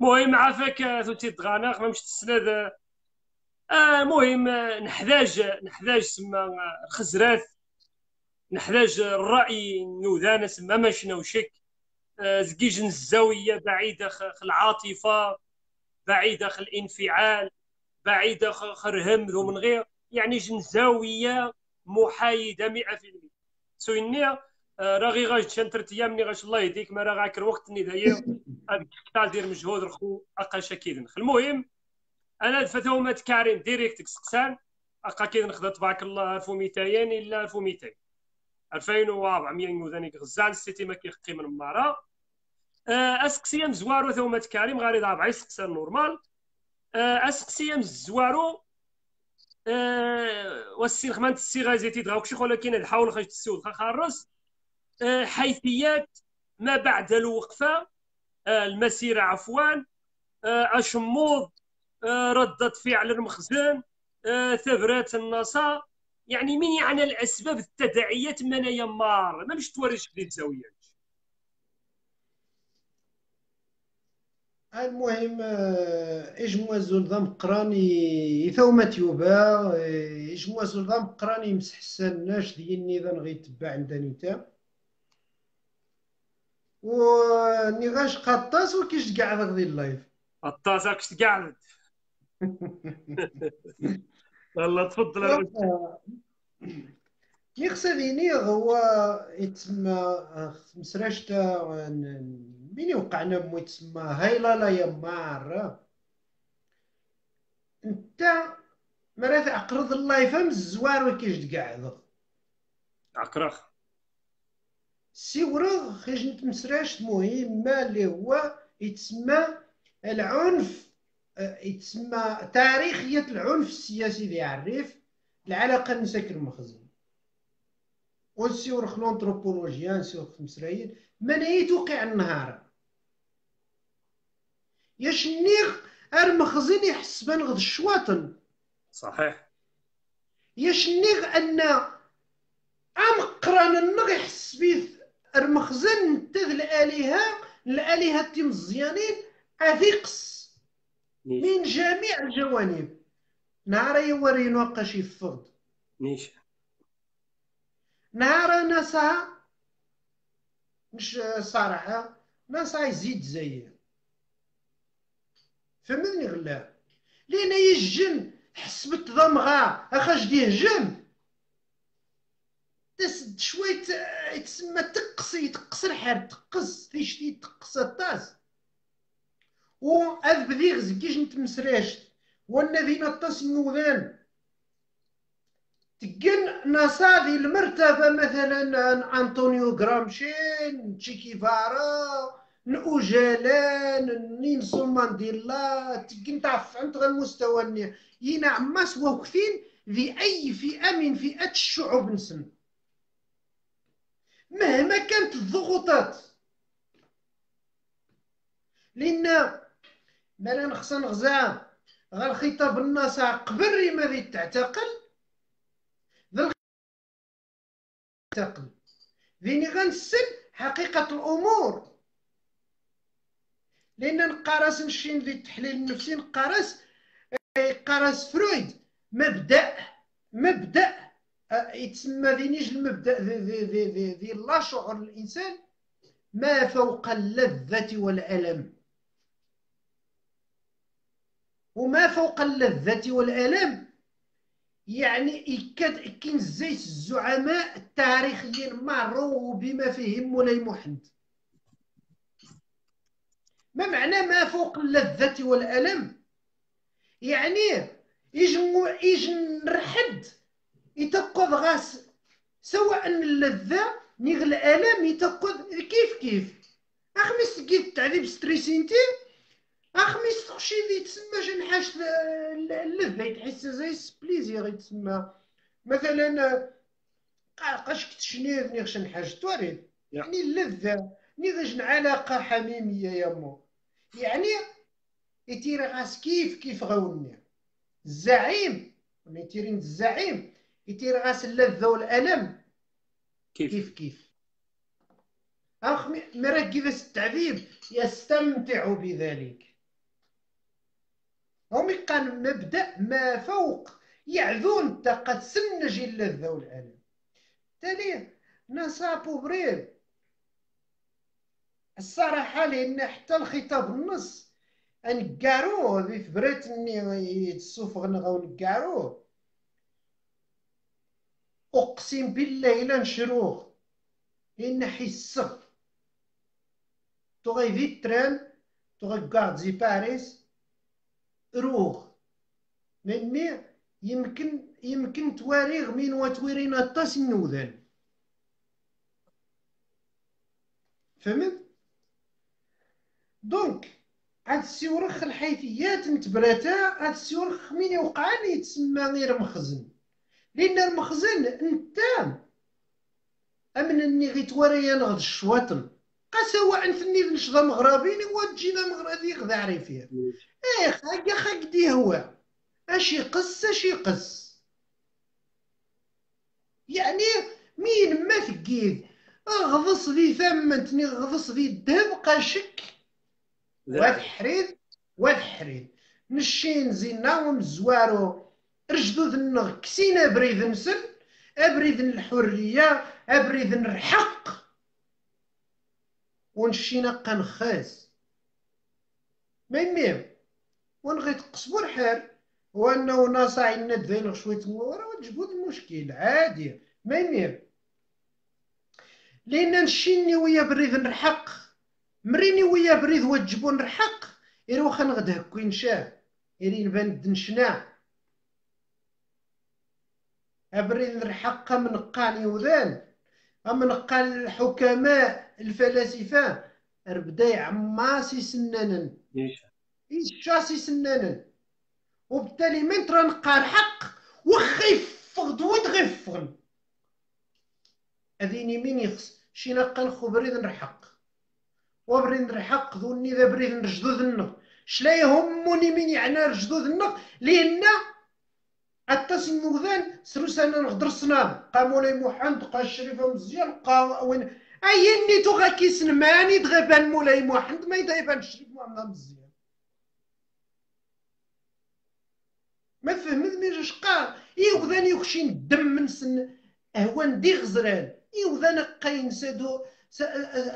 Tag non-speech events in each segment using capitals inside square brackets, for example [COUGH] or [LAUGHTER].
المهم عافاك ثوتي دغانا ما مش تسند آه المهم آه، نحتاج نحتاج سما الخزراث نحتاج الرأي نوذانا سما ما وشك آه زكيج الزاويه بعيدة خ العاطفة بعيدة خ الانفعال بعيدة خ الهم ذو من غير يعني جن زاويه محايده 100% سويني آه راه غي غاش تشنترت ايامني غاش الله يهديك ما راه غاكر وقت ني داير هذيك دير مجهود رخو اقاشا كيدن المهم أنا فتومات كارين ديريكت سقسان أقا كي نخدم تبارك الله 1200 إلا 1200 2400 يوزاني غزال سيتي ما كيخقي من مارا آه، اسقسيام زوارو ثومات كريم غاري ضرب عيس سقسان نورمال. آه، اسقسيام زوارو أه والسين خمان تسي غازيتي دغاوك شي خولا كاين نحاول خاش تسيو خارس. أه حيثيات ما بعد الوقفة. أه المسيره عفوا. آه، ردة فعل المخزن. آه، ثغرات النصا. يعني من يعني الأسباب التداعيات من يمار؟ ما مش توريش في الزاوية؟ المهم اجموا زول قراني ثوما تيوبا اجموا زول قراني يمسح السناش ديال النظام غيتبع عندنا نتا وني قطاس وكيش تقعد غدي اللايف. قطاس كيش تقعد. [LAUGHS] والله تفضل يقصديني هو يتسمى مسراشتا بيني وقعنا مو يتسمى هايلا لا يا مار انت مرات عقرض الله يفهم الزوار وكيش تقعد عقرخ سيورغ خيج نتمسراش مهم ما اللي هو يتسمى العنف يتسمى تاريخية العنف السياسي ذي عريف العلاقة نساك المخزن ونسيور خلونتروبولوجيا نسيور خمسرايين من يتوقع النهار ياش نيغ المخزن يحس بان غد الشواطن صحيح ياش نيغ ان ام قران النغ يحس بيه المخزن تذ الآلهة الآلهة تيمزيانين أثيقس من جميع الجوانب. نهار يوري نوقش يفض. نيش. نهار ناسا مش صراحة ناسا يزيد زي. فهمتني غلا لين يجن حسبت ضمغا أخاش ديه جن تسد شوية يتسمى تقص يتقص الحر تقص تيشتي تقص الطاس و أذ بديغ زكيش نتمسراش والذين تصنوذان تقن نصادي المرتبة مثلا أنطونيو غرامشين تشيكيفارا نأوجالان نينسون مانديلا تقن تعرف عند المستوى ينا ماس وكثين في أي فئة من فئات الشعوب نسن. مهما كانت الضغوطات. لأن مالا نخصنا نغزا غير خطاب الناس قبل ما تعتقل تعتقل. ذيني غنسل حقيقة الأمور. لأن نقارس نشين ذي التحليل النفسي نقارس قارس فرويد مبدأ مبدأ يتسمى ذينيش المبدأ ذي لا شعور الإنسان ما فوق اللذة والألم؟ وما فوق اللذة والألم؟ يعني يكاد كاين زيت الزعماء التاريخيين مروا بما فيهم مولاي محمد. ما معنى ما فوق اللذة والألم؟ يعني يجي نرحد يتقض غاس سواء اللذة نيغ الألم يتقض كيف كيف؟ أخمس كيف التعذيب ستريسينتي؟ أخميس تخشي ذي تسمى شن اللذة يتحس زي سبليزيغ يتسمى. مثلا قاش كتشنير نيغ شن حاج توريد يعني اللذة. نيغ علاقة حميمية يا مو. يعني يتيري غاس كيف كيف غاوني؟ الزعيم. يتيرين الزعيم. يتيري غاس اللذة والألم. كيف؟ كيف, كيف. أخ مركز التعذيب؟ يستمتع بذلك. هم كان مبدأ ما فوق يعذون قد سنج اللذة والألم. تالي ناسا بوبريل الصراحة لأن حتى الخطاب النص نقاروه ذي ثبريت اني يتسوفغ نغاو نقاروه. أقسم بالله إلا نشروه. لأن حسه تغي في التران تغي كارد زي باريس. روغ. مي يمكن يمكن تواريغ من وتويرينا طاس النوذان. فهمت؟ دونك هاد السيورخ الحيثيات نتبراتا هاد السيورخ مين يوقع لي يتسمى غير مخزن. لأن المخزن انت أمن أني غيتوريا نغد الشواطن قا سواء ثني نشضى مغربيني وتجينا مغربي غدا عريفية. إيه خاقا خاق دي هو. اش يقص اش يقص يعني مين ما تقيد غضص ذي ثمنتني غضص ذي الذهب قاشك واد حريد واد حريد. نشين زينا ومزوارو رجدود النغ كسينا بريد نسل ابريد الحرية ابريد الحق. ونشينا قنخاس. ما يميم؟ ونغيت قصبو الحال وانه ناصع الند ذين شوية ورا وتجبود المشكل. عادي. ما يميم؟ لأن نشيني ويا بريد الحق. مريني ويا بريد وتجبون الحق. إروخا نغده كوين شاه إرين بان دنشنا. أبرين الحق من قاني وذان من قال الحكماء الفلاسفة ربدا عماسي سنانا إيشاسي سنانا وبالتالي من ترى نقال حق وخيف فغد غفغن. أذيني مين يخص؟ شي نقل خبريد نرحق وبرين نرحق ذوني ذا بريد نرجدود النغ. شلا يهمني من يعني رجدود النغ؟ لأن أتاس النوذان سروسانا نغدر صنام قا مولاي محمد قا الشريفة مزيان قا وين؟ أي تو غا كيسن ماني دغيبان مولاي محمد ما يدغيبان الشريف محمد مزيان. ما فهمت مي جوش قا يوذان يخشين الدم من سن أهوان دي غزران. يوذان قاين سادو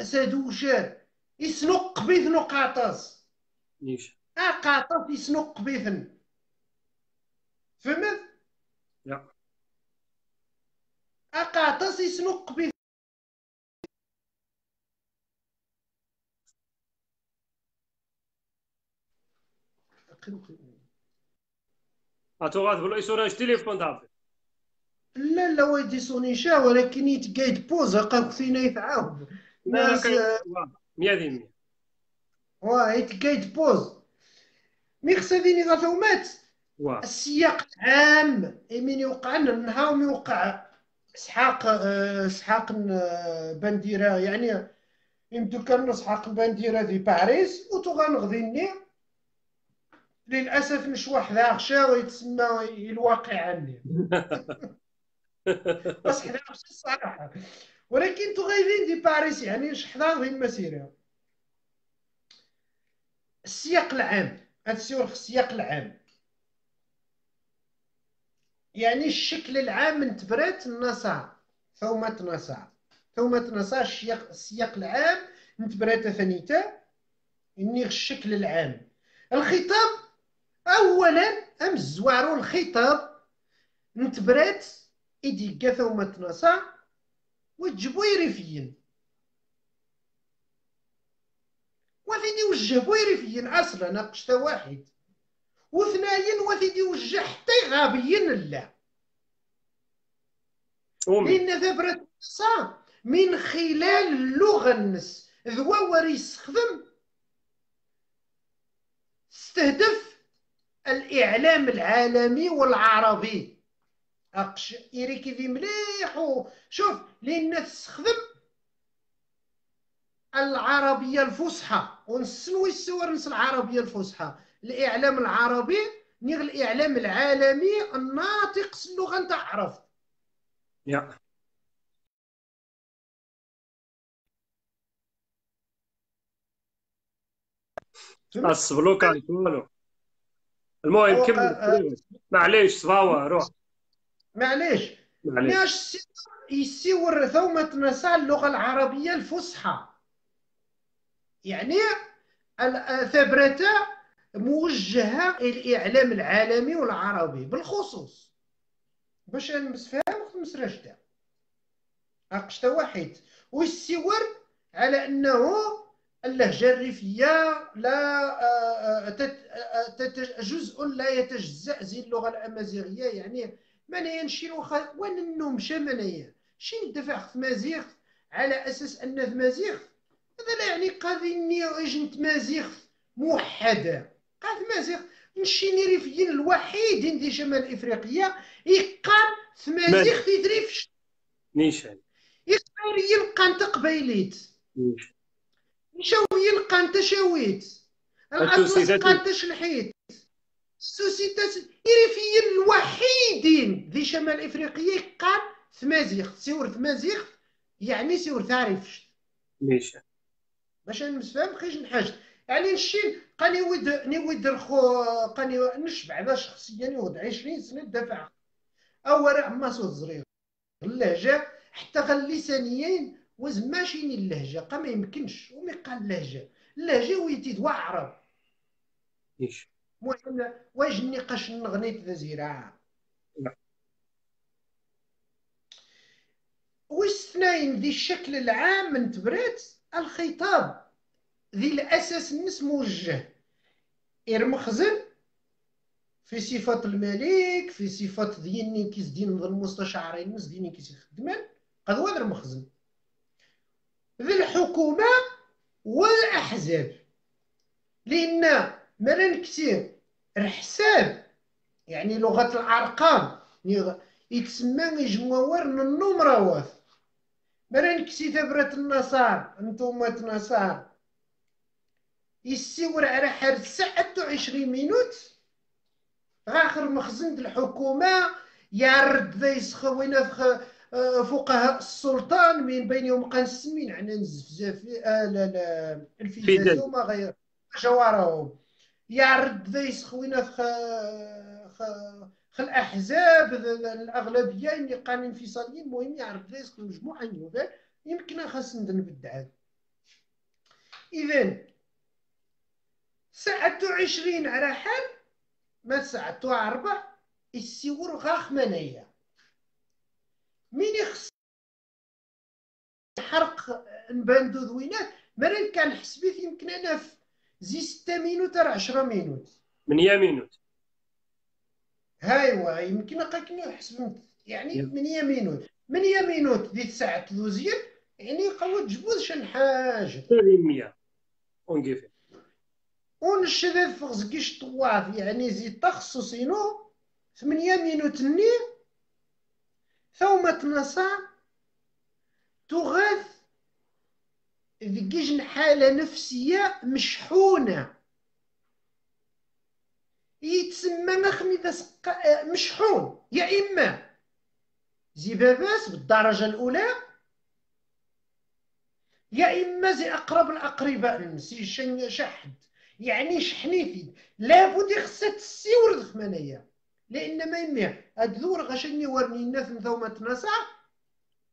سادو شاد يسنق قبيث نو قاطاس. نيش آه قاطاس يسنق قبيثن فهمت؟ لا أقاطس يسنق به اتوغاد بلو يسوراج تليفون دافي؟ لا لا ويدي سونيشا ولكن يتقايد بوز هقا كثينا يتعاود ناس مية دي مية واه يتقايد بوز. مي خصها السياق العام من يوقع النهار من يوقع. إسحاق آه، إسحاق بانديرا يعني يمدو كان إسحاق بانديرا في باريس وتغنغذيني للأسف مش واحد عخشا ويتسمى الواقع عني. [LAUGHS] بس حدا الصراحة. ولكن تغيرين دي باريس يعني شحال غير المسيرة؟ السياق العام. هذا السياق العام. يعني الشكل العام من تبرات النصع ثومة نصع ثومة نصع السياق العام من تبرات ثانيتا إني الشكل العام. الخطاب أولا أم زوارو الخطاب نتبرات إدي ثومة وجبو يريفيين. وفيدي وجبو يريفيين أصلا ناقشتا واحد. وثناين وثيدي وجه حتى غابيين لا. لأن ثبرت من خلال اللغة النس ذوا وري يستخدم استهدف الإعلام العالمي والعربي. أقش إيريكي ذي مليح شوف لأن تستخدم العربية الفصحى ونسنوي الصور نس العربية الفصحى. الإعلام العربي نيغ الإعلام العالمي الناطق اللغة أنت عرفت يا السبلوك والو المهم كمل معليش صباوة روح. معليش. معليش. يسيور ثومة نساء اللغة العربية الفصحى. يعني ثبرتا موجهة الإعلام العالمي والعربي بالخصوص. باش نفهم خمس رشدة أقشتا واحد. ويسيور على أنه اللهجة الريفية لا آه، آه، آه، جزء لا يتجزأ زي اللغة الأمازيغية. يعني معناها نشيل واخا وين النوم؟ شا معناها؟ شي ندفع في مازيغ على أساس أن في مازيغ؟ هذا لا يعني قاضي إني أجنت مازيغ موحدة. مازيغ نشيني ريفيين الوحيدين دي شمال إفريقيا يقام في مازيغ تيدريفش نيشان. يقدر يلقى انت قبيليت مشاو يلقى انت شاويت الاطلس انت شلحيت السوسيتات يريفيين الوحيدين ذي شمال إفريقيا يقام في مازيغ سيور في مازيغ يعني سيور تعرفش نيشان. باش نفهم خيش نحاج يعني نشين قاني ود نود الخو قاني نشبع هذا شخصيا يود 20 سنة دافع أول عما صوت زرير اللهجة حتى غير لسانيين وز ماشي اللهجة. قا ما يمكنش ومي قال اللهجة. اللهجة ويتي دوا عرب إيش؟ المهم واش النقاش نغنيت ذا زراعه واستثناء ذي الشكل العام من تبرات الخطاب ذي الأساس النس موجه. إرمخزن في صفة الملك في صفة ديني كيس دين المستشعرين نس ديني كيس يخدمن قد هو المخزن ذي الحكومة والأحزاب. لأن مرن كثير الحساب يعني لغة الأرقام يتسمى يجموار من النمرات مرن كسي دبرة النصار أنتم نصار يسيور على حد ساعة وعشرين مينوت. آخر مخزن الحكومة يرد ذا يسخوين آه، فقهاء السلطان من بينهم قنسمين عنا نزفزاف آه الفيزاز وما غير جوارهم. يعرض ذا يسخوين خ... خ... خ الأحزاب الأغلبية اللي قانون انفصاليين المهم يعرف ذا يسخو مجموعة نوبل يمكن خاص نذنب عاد ساعة عشرين على حال ما ساعة أربع السيور غاخ منايا. مين يخص حرق نباندو ذوينات؟ مرن كان حسبيت يمكن أنا في زي ستة مينوت راه عشرة مينوت. من يا مينوت. هايوا يمكن قاك حسبت يعني من يا مينوت. من يا مينوت دي ساعة دوزيام يعني قوة جبوز شن حاجة. 100 اونكيفي ونشدد فغزكيش طواف. يعني زي تخصصينو ثمانية مينوت ني ثومة نصا تغاث ذكيجن حالة نفسية مشحونة. يتسمى نخمي مشحون. يا إما زي باباس بالدرجة الأولى يا إما زي أقرب الأقرباء نسي شحد. يعني شحنيتي لابد خصها تسيور ذخمانية لأن ما يمي أدور غشني ورني الناس ثومة نسا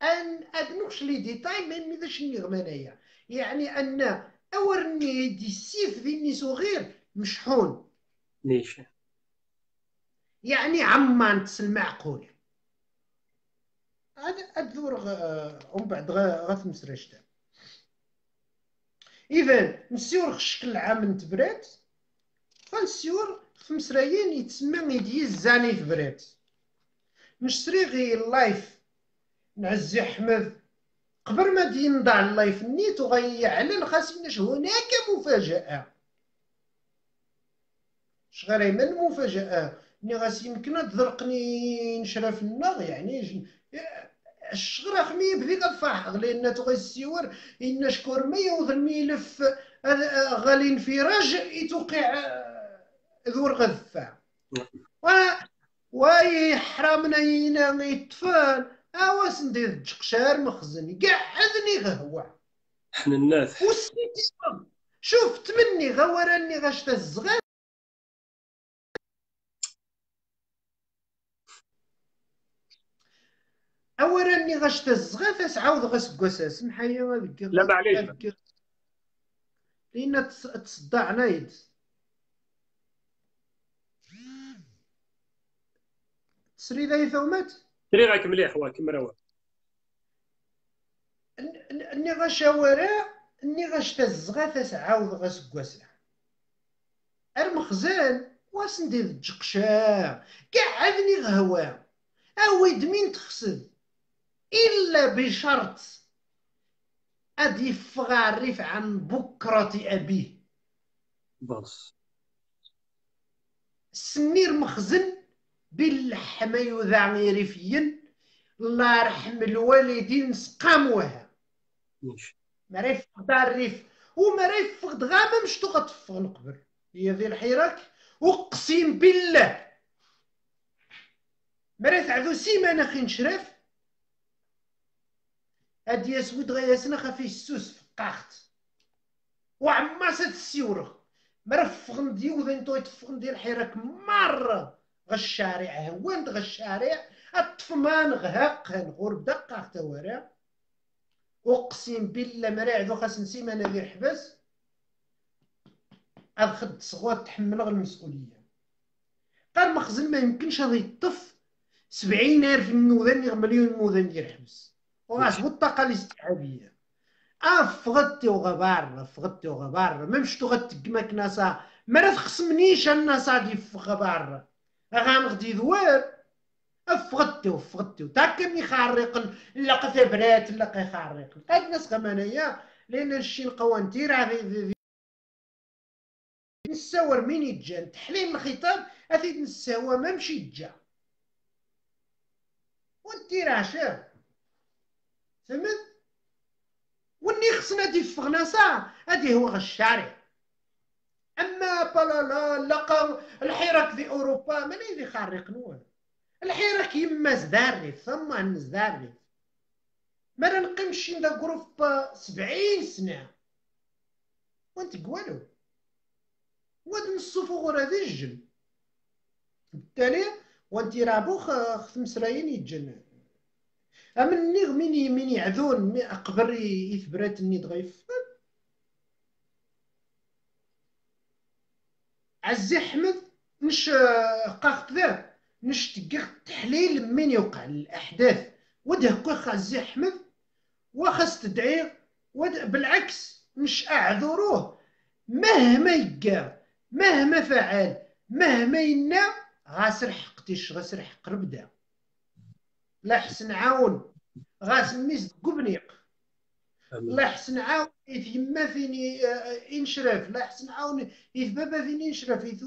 أن أدنوش لي ديتاي ما يمي ذا شني غمانية يعني أن أورني دي السيف ذيني صغير مشحون. ليش؟ يعني عمان تسل معقول هذا أدور ومن بعد غاث رشده اذا نسيور الشكل العام نتبرات فنسيور في مسرايين يتسمى يدي الزاني في برات نشري غي اللايف نعزي احمد قبل ما دي نضع اللايف نيت وغي يعلن خاصناش هناك مفاجأة شغال من مفاجأة ني غاس يمكن تذرقني نشرف النار يعني الشغرة خمي بذيك الفاح لأن تغي السيور إن شكور ما يوض الملف غالي انفراج يتوقع ذور غذفة و واي حرامنا ينا يطفال اواس ندير جقشار مخزن قعدني غهوة حنا الناس. شوف تمني غوراني غاش الزغال اني غاش تزغا عاود غاس كواساس نحيا هذيك لا معليش. لأن تصدع نايد تسري ذا ثومات تري غاك مليح وا كمل راه اني غاش ورا اني غاش تزغا عاود غاس كواسا المخزن واش ندير الجقشا كاع عادني غهوا أويد مين تخسد؟ إلا بشرط اد يفغى الريف عن بكرة أبيه. بس. سنير مخزن باللحمة يذاعي ريفيا الله يرحم الوالدين سقاموها ما ريفق الريف وما ريفق غامة مش تغطفغ القبر هي ذي الحراك اقسم بالله. مرات عذو سيمانة خي نشرف هادي اسود غياسنا خفي السوس فقاخت وعماسة السيورة مرفغن ديو ذا انتو يتفغن ديال الحراك مرة غشارع هوان غشارع الطفمان غهق غور دقة اختوارع اقسم بالله مرا عذو خاص نسيمانه ذي الحبس هاد خد صغوات تحمل المسؤوليه قال مخزن ما يمكنش هذا يطف سبعين ألف الموذن مليون الموذن ديال الحبس وغاس الطاقة الاستيعابية. افغتي وغبار افغتي وغبار ما مشتو غتقما كناسا ما تخصمنيش الناسا دي غبار غنغدي ذوار افغتي وفغتي تاكا مي خارق لقى ثبرات لقى خارق قاد ناس غمانيا لأن الشي القوانتير نساور مين يتجان تحليل الخطاب اثيد نساوى ما مشي يتجا وانتي راشر فهمت وني خصنا دي فغناسا هادي هو الشارع اما بلا لقى الحراك في اوروبا من اللي خارق نوال الحراك يما زداري ثم نزداري ما نقيمش ندا جروب سبعين سنه وانت قوالو واد نصفو غور هذا الجن بالتالي وانت رابو خمس راين يتجن أمن نيغ ميني ميني عذون اقبر يثبرات ني ضغيف عزي أحمد مش قاخت ذا نش تقيخ تحليل من يوقع الأحداث. وده كوخ عزي أحمد وخاص تدعي بالعكس مش أعذروه. مهما يقال مهما فعل مهما ينا غاسر حقتيش غاسر حق ربدا. لا حسن عاون. غاس ميز قبنيق. لا حسن عاون إذ يما فيني ينشرف لا حسن عاون إذ بابا فيني ينشرف. إذ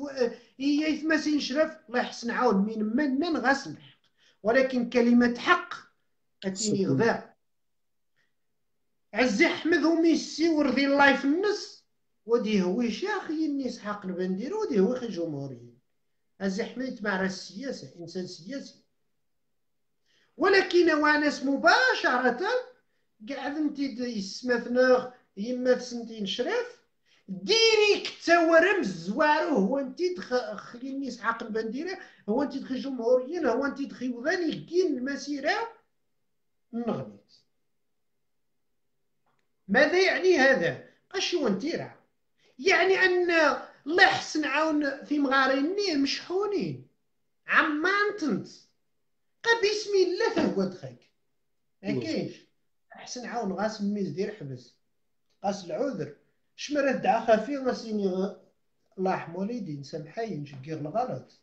يثما ينشرف لا حسن عاون. من من غاس الحق ولكن كلمة حق أتيني غذاء عزي أحمد وميسي ورضي الله في النص. ودي هو أخي الناس حق البندير ودي هو خي جمهوري أزحميت مع السياسة إنسان سياسي. ولكن وانس مباشرة قاعد انت يسمثنا يما سنتين شرف ديريك تورم زوارو هو انت الناس حق البنديرة هو انت تخي جمهوريين هو انت تخي وذاني كين المسيرة نغنيت. ماذا يعني هذا؟ اش هو راه يعني أن الله يحسن عاون في مغاريني مشحونين. عمانتنت قا بسم الله فهو دخيك. ما كاينش. أحسن عاون غاس ميز دير حبس. قاس العذر. شمرة دعا خفي غاسيني الله يرحم والدي نسامحي نشكير الغلط.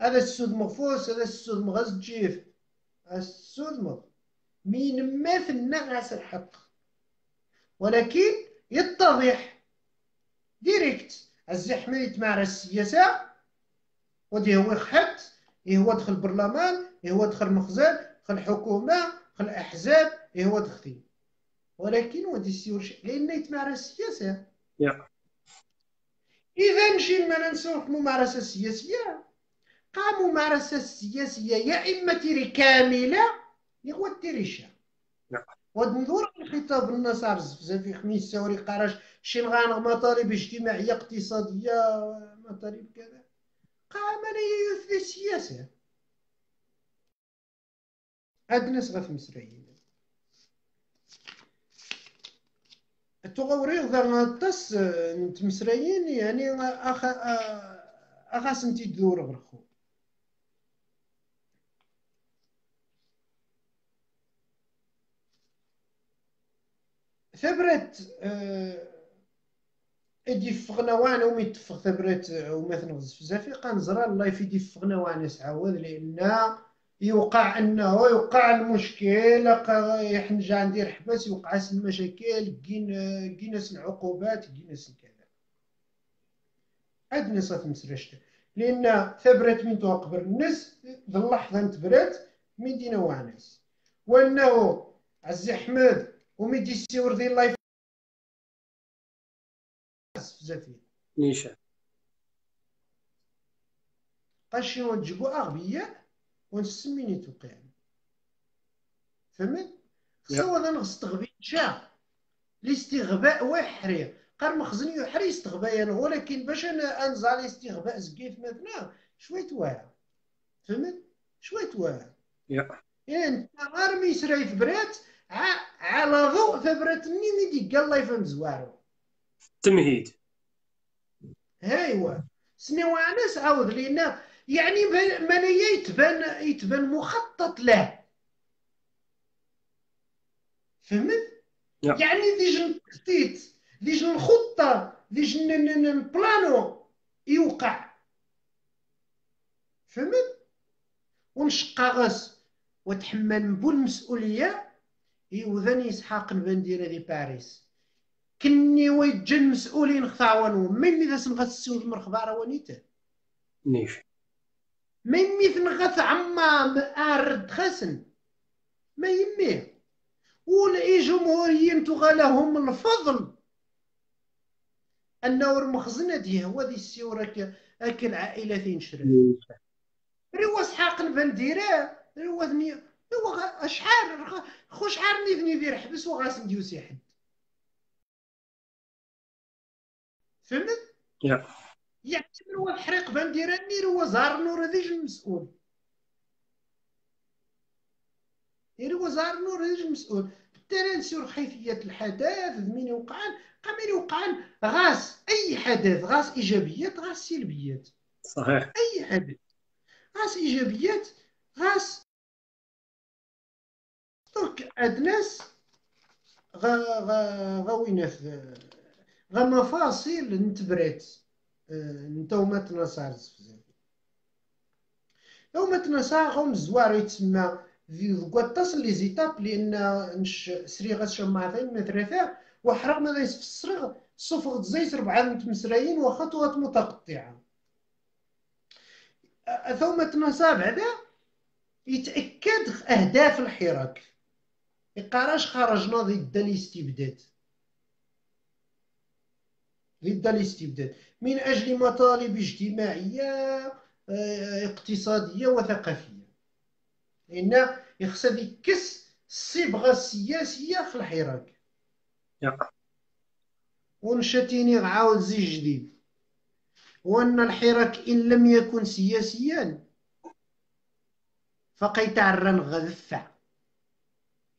هذا السود مغفوس هذا السود مغاز تجيف. هذا السود مغ مين ما في النغاس الحق. ولكن يتضح ديريكت. الزحمة يتمارس السياسة ودي هو يخحت هو دخل البرلمان هو دخل المخزن دخل الحكومة دخل الأحزاب هو دخل ولكن ودي السيور لأن يتمارس السياسة yeah. إذا نشي ما ننسوك الممارسة السياسية قام ممارسة السياسية يا إما تيري كاملة يا هو تيريشا yeah. ونظر الخطاب النصارى في خميس سوري قراش شي نغانغ مطالب اجتماعية اقتصادية مطالب كذا قام يثني السياسة. هاد الناس غتمسريين تغوري ذا تس نتمسريين يعني أخ أخاس انتي تدور غرخو. ثبرت ادي فغنا وأنا ومي تفغ ثبرت وما تنغز بزاف قنزرا الله يفيدي فغنا وأنا سعود لأن يوقع أنه يوقع المشكل يحنج عندي حباس يوقع المشاكل كيناس العقوبات كيناس كذا هاد الناس تمسرشت لأن ثبرت من توقبر الناس ذا اللحظة نتبرات من دينا وعناس وأنه عزي أحمد وميدي سيور ذي اللايف زاتي نيشان قاشي ونجبو اغبياء ونسميني توقع فهمت؟ خصو هذا نستغبي شا. الاستغباء وحري. قال مخزن يحري استغباء يعني ولكن باش أنا انزع الاستغباء زكيت مثلا شوية واعر. فهمت؟ شوية واعر. يا. يعني انت غير في برات على ضوء ثبرت ميدي قال الله يفهم زوارو. تمهيد ايوا سني أنس عاود لينا يعني من يتبان يتبان مخطط له. فهمت؟ Yeah. يعني ديجا التخطيط ديجا الخطه ديجا البلانو يوقع. فهمت؟ ونشقى غاس وتحمل بو المسؤوليه يوذني إسحاق البنديرة دي باريس. كني ويجن المسؤولين خطاوانو. ميمي ذا سنغت السود مرخبارة ونيته نيش. ميمي ثنغت عما أرد خسن ما يميه. ولا جمهوريين تغالهم الفضل. أنه المخزنة دي هو ذي السيورة أكل عائلتين شرف روا إسحاق البنديرة روا هو شحال خو شحال نيذني يدير حبس وغاس نديوسي حد فهمت؟ يعتبر هو الحريق بانديراني هو زهر نور هذيش المسؤول. يعني هو زهر نور هذيش المسؤول. بالتالي نسير حيثيات الحدث من يوقعان قامين يوقعان غاس أي حدث غاس إيجابيات غاس سلبيات. صحيح. أي حدث. غاس إيجابيات غاس دونك هاد الناس غا غا غاوينات غا مفاصل نتبرات نتوما تنصار بزاف يوم تنصار غون زوار يتسمى في كواطاس لي زيتاب لأن نش سري غاس معثين ثلاثة وحرق ما في السرغ صفغ زيت ربعة متمسرايين وخطوات متقطعة ثم تنصار بعدا يتأكد أهداف الحراك. يقاراش خرجنا ضد الاستبداد ضد الاستبداد من أجل مطالب اجتماعية آه، اقتصادية وثقافية. لأن يخص يكس الصبغة السياسية في الحراك. ونشتيني عاود زي جديد. وأن الحراك إن لم يكن سياسيا فقيتعرن غذفع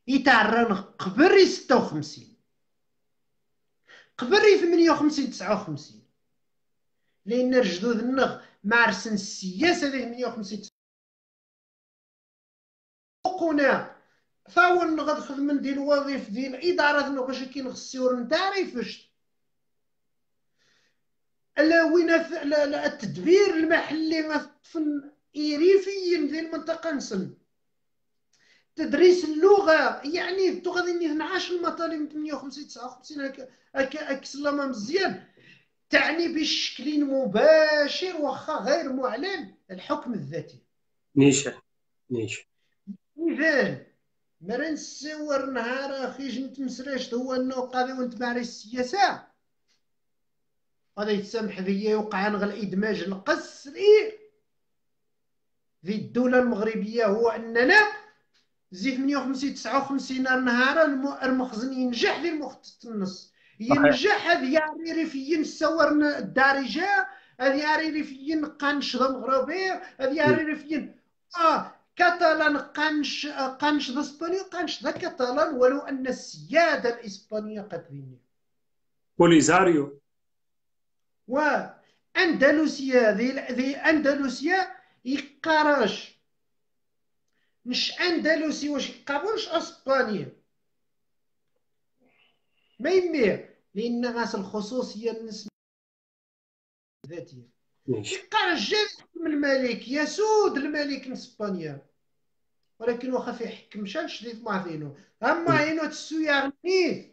يتعرن قبري 56 قبري 58 59 لأن الجدود النغ مارسن السياسة ديال 58 وقنا فاول نغد خدم ديال الوظيف ديال الاداره نو باش كاين السيور نتاعي فاش لا وين التدبير المحلي في إيريفيين ديال المنطقة نسن. تدريس اللغة يعني غادي نعاش المطالب 58 59 هكا هكا اكسلامه مزيان. تعني بشكل مباشر واخا غير معلن الحكم الذاتي. نيشان نيشان إذا مرا نسور نهار أخي جنت مسرشت هو أنه قاضي وأنت مارس السياسة. هذا يتسامح ذي يوقع نغ الادماج القسري. في الدولة المغربية هو أننا زي 58 59 نهار المخزن ينجح ذي المخطط النص. ينجح هذه يعري في السور الدارجة هذه في قنش مغربي هذه في آه كاتالان قانش قانش ذا إسبانيا قانش ذا كاتالان ولو أن السيادة الإسبانية قد بوليزاريو واندلسيا ذي ذي أندلسيا يقارش مش أندلسي واش يقابلش أسبانيا. ما يميه لأن غاس الخصوصية النسبية ذاتيه يقارش جا يحكم الملك يسود الملك إسبانيا. ولكن واخا في حكم شان شديد ما فينو أما عينو تسويا غنيث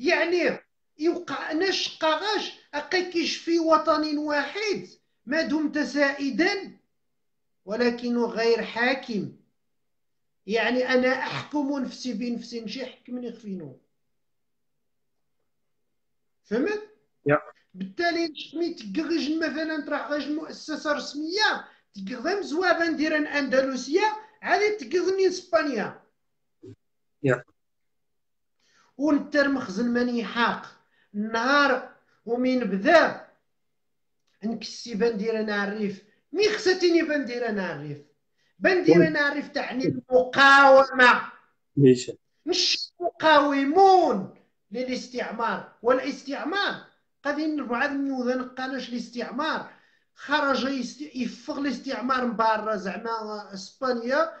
يعني يوقع نشقى غاش أقيكش في وطن واحد ما دمت سائدا ولكن غير حاكم. يعني أنا أحكم نفسي بنفسي نجي حكمني خفينو. فهمت؟ يا. بالتالي نشمي تقغج مثلا تروح غاج مؤسسة رسمية تقغم زوابا ندير أندلسية عادي تقغني إسبانيا. يا. ونتر مخزن ماني حاق. النهار ومن بدا نكسي بندير نعرف مي خصتيني بندير نعرف بندير نعرف تعني المقاومة. ماشي مش مقاومون للاستعمار. والاستعمار نربع هاد النيوذان قالش الاستعمار. خرج يفغ الاستعمار من برا زعما اسبانيا.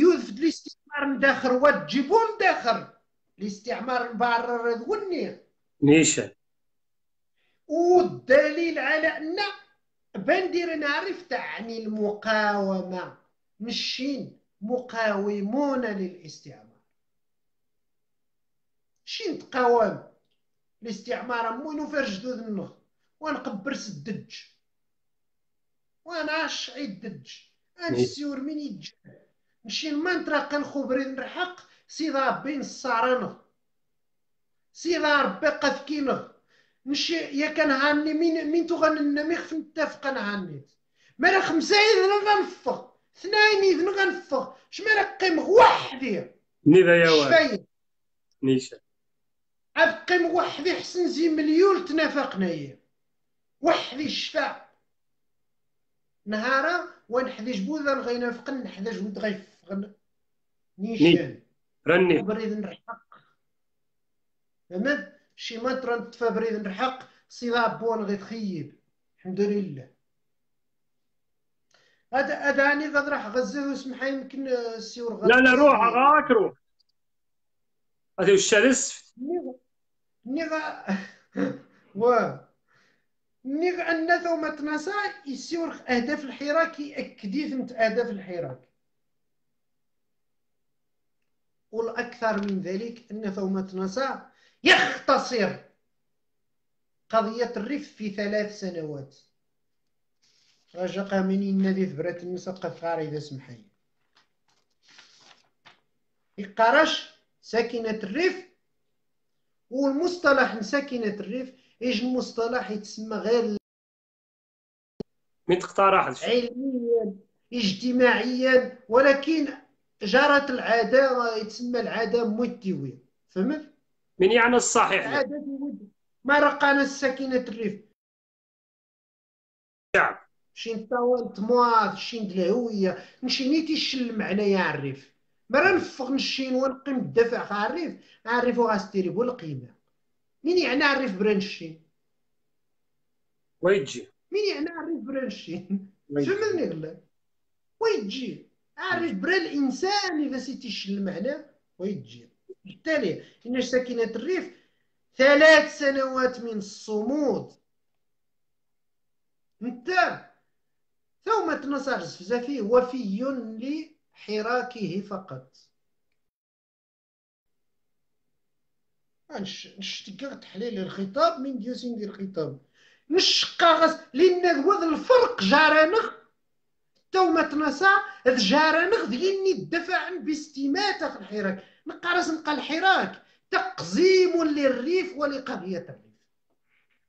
يوفد الاستعمار من داخل وتجيبو من داخل. الاستعمار من برا راه نيشان والدليل على أن بندير نعرف تعني المقاومة. مشين مقاومون للاستعمار. شين تقاوم الاستعمار مونو فار جدود النغ ونقبرس الدج. عيد الدج. انسيور من يتجه نشين ما نترقى الخبرين نرحق سيدا ربي نصارنغ سيدا ربي قفكينغ نشي يا كان هاني مين مين تغنى مي خف نتفق أنا هانيت ما راه خمسة إذن غنفغ اثنين إذن غنفغ شما راه قيم وحدي. نيفا يا واد شفايد نيشان. عاد قيم وحدي حسن زي مليون تنافقنايا وحدي الشفاء. نهارا ونحذي جبوذا غينافقن نحذا جبود غيفغن نيشان. رني. بريد نرحق. فهمت شي مطرة نتفا بريد نرحق. سيدا بون غيتخيب. الحمد لله. هذا راني غاد راح غزة وسمحها يمكن السيور غاد لا لا روح غاك روح. هذه وش السفت ني غا و ني غا أن ثومة نسا يسيور أهداف الحراك يأكديت نت أهداف الحراك. والأكثر من ذلك أن ثومة نسا يختصر قضية الريف في ثلاث سنوات. رجا قامني النادي ثبرات النساء قفاري إذا سمحي. يقارش ساكنة الريف والمصطلح ساكنة الريف يجي المصطلح يتسمى غير من تقترح علميا اجتماعيا ولكن جرت العادة يتسمى العادة موتيوي فهمت؟ من يعني الصحيح؟ العادة ما رقانا الساكنة الريف. شعب شين طوال طماط شين د الهوية نشي نيتي الشل معنايا عرف مرة نفغ نشين ونقيم الدفع عرف عرف وغاستيري بالقيمة مين يعني عرف بران الشين ويجي. مين يعني عرف بران الشين ويجي. فهمني غلا. ويجي. عارف برا الإنسان إذا سيتي الشل المعنى ويجي. بالتالي إن ساكنة الريف ثلاث سنوات من الصمود. أنت ثومة نصر الزفزافي وفي لحراكه فقط. نش نشتقق تحليل الخطاب من ديوسين الخطاب. نشقا غس لأن هذا الفرق جارانخ تومة نسا ذ جارانخ ديني الدفع باستماتة الحراك. نقرس نقال الحراك تقزيم للريف ولقضية الريف.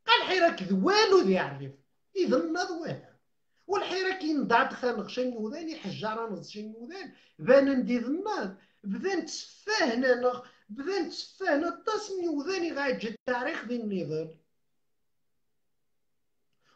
قال الحراك ذوالو ذي الريف. إذا ذواها والحراك ينضعت خانق شن وذان يحجر نض شن وذان بان ندي ذناد بدان تسفاهنا نغ بدان تسفاهنا وذاني غايت التاريخ ذي النضال.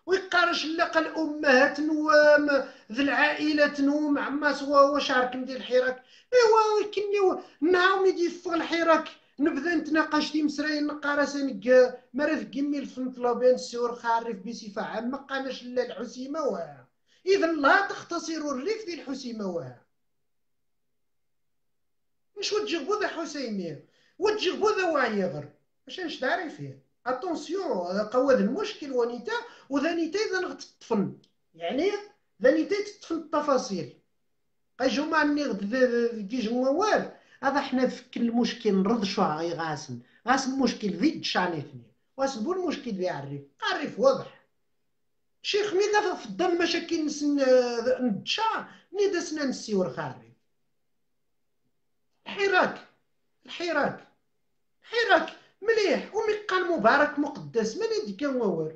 ويقارن قارش لقى الامهات نوام ذي العائلة نوم عماس واش عارك ندير الحراك إيوا كني نهار يفغ الحراك نبدا نتناقش تي مسراين نقارس نق مرض قمي الفنطلو بين السور خارف بصفة عامة قاناش لا الحسيمة وها إذا لا تختصر الريف ذي الحسيمة وها مش وتجيبو ذا حسيمية وتجيبو ذا واعيغر باش نش تعرف فيه. اتونسيون قواد المشكل ونيتا وذا نيتا إذا نغتطفن يعني ذا نيتا تطفن التفاصيل. اجو ما عني كيج موال هذا حنا فك المشكل نرد شو غي غاسن غاسن المشكل ذي تشانيتني واسبو المشكل ذي عرف. عرف واضح شيخ مي في مشاكل نسن ندشا ني داسنا نسيور خاري الحراك. الحراك. الحراك. مليح. ومي قال مبارك مقدس. من يدي كان وور.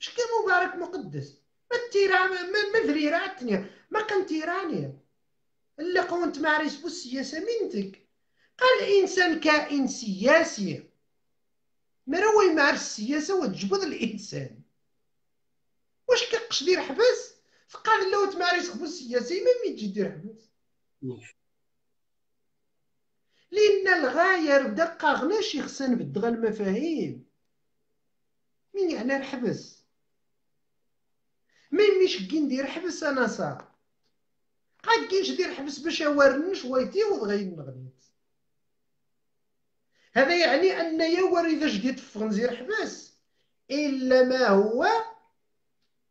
إش كان مبارك مقدس؟ ما التيران ما ذري راتني ما كان تيراني اللي قونت معريس بالسياسة منتك. قال الإنسان كائن سياسي. مروي يمارس السياسة وتجبد الإنسان؟ واش كيقش دير حبس؟ فقال لو تمارس خبز سياسي ما ميتجي دير حبس. لأن الغاية بدقة غناش خصنا نبدغ المفاهيم. مين يعني الحبس؟ مين مش كي ندير حبس أنا صار قد كيش دير حبس باش يورني شويتي وضغين نغنيت هذا يعني أن يور إذا جديت في نزير حبس إلا ما هو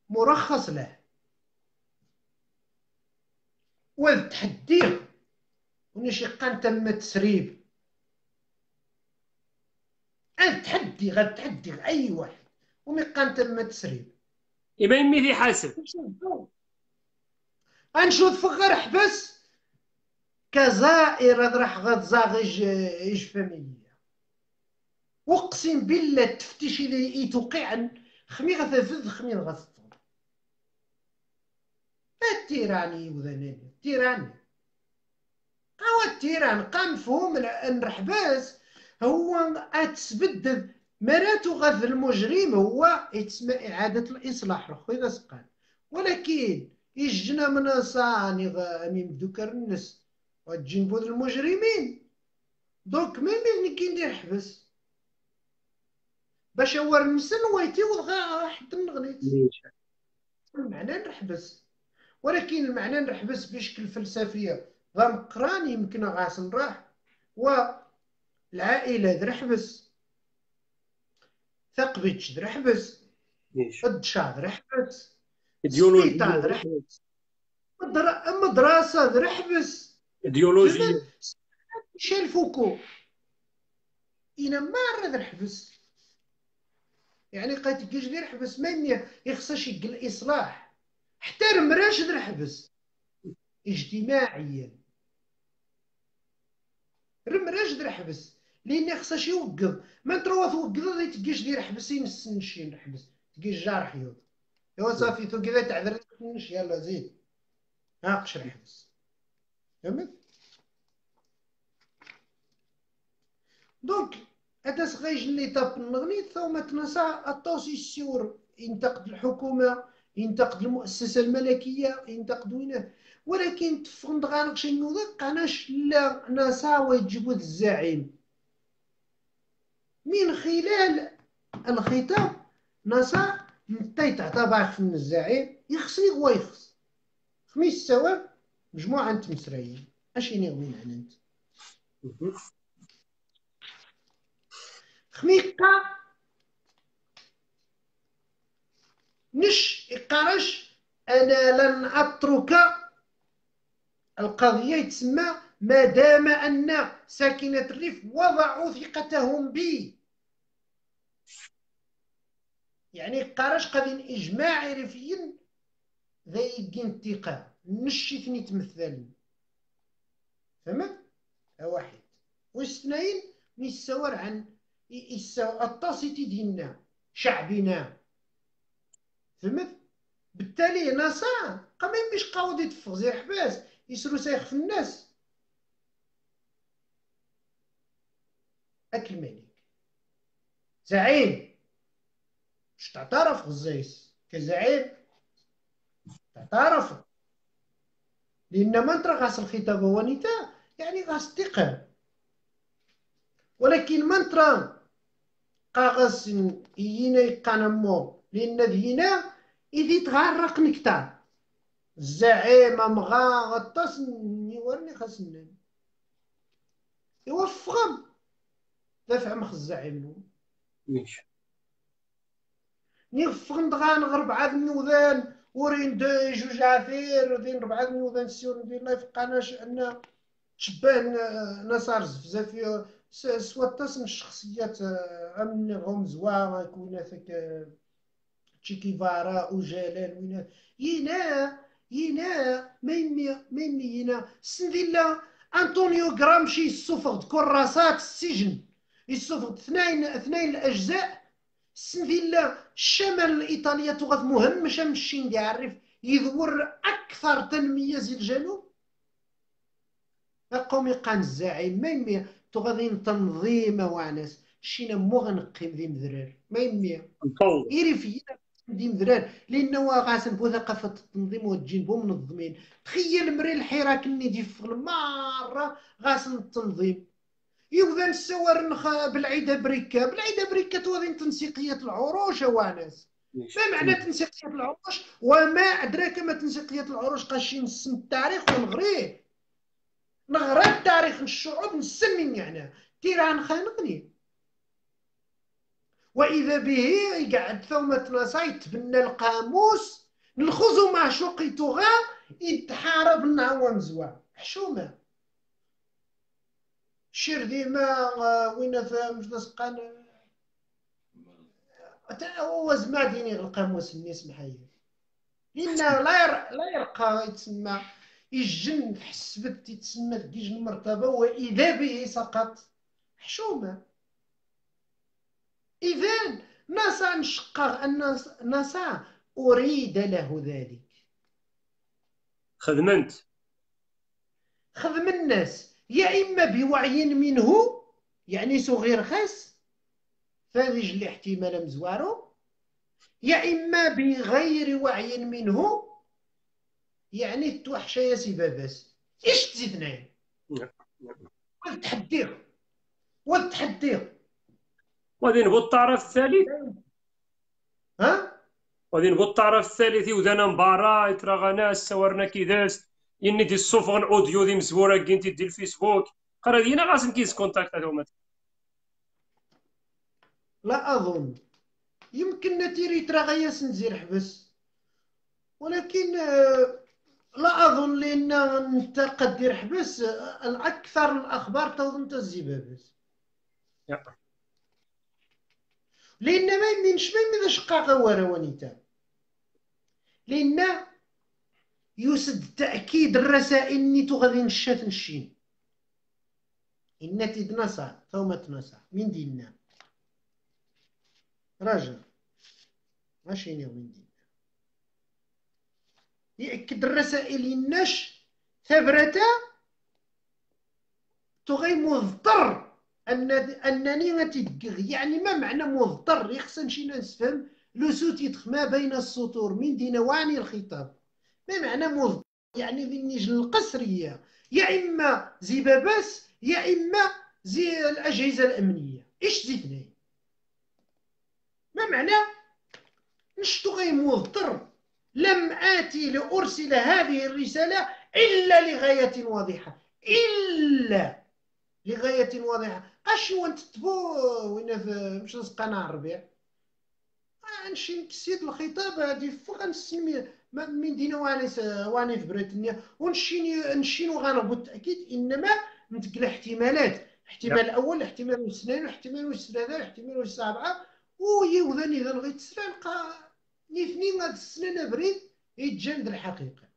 مرخص له. والتحدي ونشي قان تم التسريب التحدي غتحدي أي واحد. ومي قان تم التسريب إما يمي في حاسب غنشوف غير حبس. كزائر راح غتزاغج فاميليا. أقسم بالله التفتيش اللي يتوقع عن خمي غتفذ خمي غتطول التيراني وذناني التيراني. هو التيران قام ان رحباس هو اتسبدد مراتو غذ المجرم هو إعادة الإصلاح سقال ولكن يجنا من صاني غامي مدوكر الناس وتجين بود المجرمين. دوك مين مين كي ندير حبس. باش هو المسن ويتي وغا حد نغنيت المعنى نحبس. ولكن المعنى نحبس بشكل فلسفية. غا مقران يمكن غاس نراح. والعائلة درحبس ثقبتش درحبس الدشا درحبس ايديولوجيا مدرسة درحبس ايديولوجيا ميشيل فوكو. إنا ما راه الحبس يعني قايت كيش دير حبس ما يخصش حتى رمراش دير حبس اجتماعيا. رمراش دير حبس لأن خصهاش يوقظ ما تروى توقظ تقيش دير حبس ينسن شي نحبس تقيش جار حيوط ايوا صافي تو كذا تعذر؟ يلا زيد ها قشر يحبس فهمت دونك صغيج اللي طاب النغني ثم تنسى الطوسي السور ينتقد الحكومة ينتقد المؤسسة الملكية ينتقد وين ولكن تفند غانق شي نوضك قناش لا ناسا ويجيبو الزعيم. من خلال الخطاب ناسا نتاي تعتبر في الزعيم يخصني هو يخص. خميس سوا مجموعة أنت مسريين اش ينغوين عن أنت؟ خميقة نش إقارش أنا لن أترك القضية. تسمى ما دام أن ساكنة الريف وضعوا ثقتهم بي. يعني قارش قادين إجماع ريفيين ذا يجي انتقام. نشي ثني تمثالين فهمت؟ واحد. واثنين نسور عن الطاسيتي ديالنا شعبنا. فهمت؟ بالتالي ناسا قمين مش قاود يتفق حباس يسرو سايخ في الناس. أكل مالك. زعيم. مش تعترف غزايس كزعيم تعترف لأن منطرة غاس الخطاب ونتا يعني غاس تقام ولكن منطرة قاغس يينا يقانمو لأن ذينا إذي تغرق نكتار الزعيم مغا غطاس نيورني خاصنا يوفغم دافع مخ الزعيم ماشي نيفغن دغان غرب عاد نوذان ورين دو جوج عفير ذين ربعة نوذان سيور ندير لا يفقاناش أن تشبه نصار زفزافي سوا من الشخصيات أمني غوم زوا كونا ثك تشيكيفارا وجلال وين ينا ينا ميمي ميمي ينا. سنديلا أنطونيو غرامشي يسوفغ كراسات السجن. يسوفغ اثنين اثنين الأجزاء سنفيلا الشمال الإيطالية تغث مهم مش مشين يعرف يذور أكثر تنمية زي الجنوب أقوم يقان الزعيم ما يمي تغذين تنظيم وعناس شينا مو غنقيم ذي مذرار ما يمي إيري فينا دي مذرار لأنه غاسن بو ثقافة التنظيم والجين بو منظمين تخيل مري الحيرة كني دي في مرة غاسن التنظيم يوذن السوار نخ بالعيدة بريكا بالعيدة بريكا توذين تنسيقية العروش وانس. ما معنى تنسيقية العروش؟ وما أدراك ما تنسيقية العروش؟ قاشين نسم التاريخ ونغريه نغرى التاريخ الشعوب نسمي يعني تيران خانقني وإذا به يقعد ثومة نصا يتبنى القاموس. نلخذ مع شوقي تغا يتحارب النعوام زوا حشومه شير ديما وين فهمت نسقان. هو زما ديني القاموس الناس محير لأن لا ير... لا يرقى يتسمى يجن حسبت يتسمى جن المرتبه وإذا به سقط. حشومة. اذا ناسا نشقر ان ناسا أريد له ذلك. خدمنت خدم الناس. يا إما بوعي منه يعني صغير خاص فارج الاحتمال مزوارو يا إما بغير وعي منه يعني توحشة يا سي باباس. إيش تزيدنا والتحدير والتحدير. وغادي نبو الطرف الثالث؟ ها؟ وغادي نبو الطرف الثالث وذانا مبارا يتراغانا سورنا كيداس يني دي الصوفغن أوديو دي مزورة كين تدي الفيسبوك. قرا دينا غاسم كيس كونتاكت هذوما لا أظن. يمكن نتيري ترى نزير حبس. ولكن آه، لا أظن لأن أنت قد دير حبس. الأكثر الأخبار تظن تزيبها بس لأن ما يمينش ما يمين شقاقة ورا ونيتا. لأن يسد تأكيد الرسائل نيتو غادي نشات نشين. إن تيد نصع ثومة نصع من ديننا؟ راجل. ماشي من ديننا. يأكد الرسائل النش ثبرتا تغي مضطر أن أنني غتدقغ يعني ما معنى مضطر؟ يخصن شي ناس فهم. لو سوت ما بين السطور. من دين وعني الخطاب؟ ما معنى مض يعني ذي النجل القسرية يا إما زي باباس يا إما زي الأجهزة الأمنية. إيش زيدنا ما معنى نشتو غير مضطر لم آتي لأرسل هذه الرسالة إلا لغاية واضحة. إلا لغاية واضحة. أشي وانت تبو وين مش قناع الربيع نشي نكسيد الخطاب هادي فوق نسمي من دينا واني في بريطانيا ونشيني نشينو غنربط التأكيد إنما نتقل احتمالات. الاحتمال الأول الاحتمال الاثنين الاحتمال الثلاثه الاحتمال السابعة. ويوذن اذا غيت تسرى نلقى الاثنين هاد السنة بريد يتجند الحقيقة.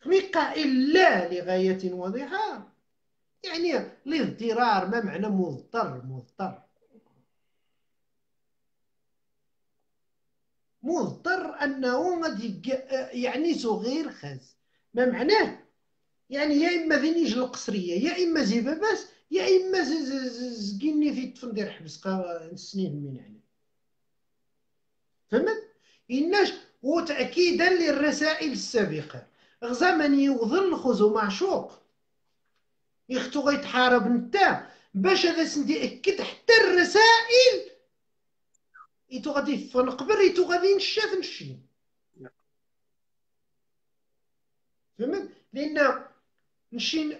خميقة إلا لغاية واضحة. يعني الاضطرار ما معنى مضطر مضطر. مضطر أنه غادي يعني صغير خاز ما معناه؟ يعني يا إما ذي نيج القصرية يا إما زي باباس يا إما زقيني في التفندير حبس السنين من يعني فهمت؟ إناش وتأكيدا للرسائل السابقة. غزا يوظل خزو معشوق. يختو غيتحارب نتا. باش هذا سندي أكد حتى الرسائل إيتو غادي فنقبر إيتو غادي نشاف نشي فهمت؟ لأن نشين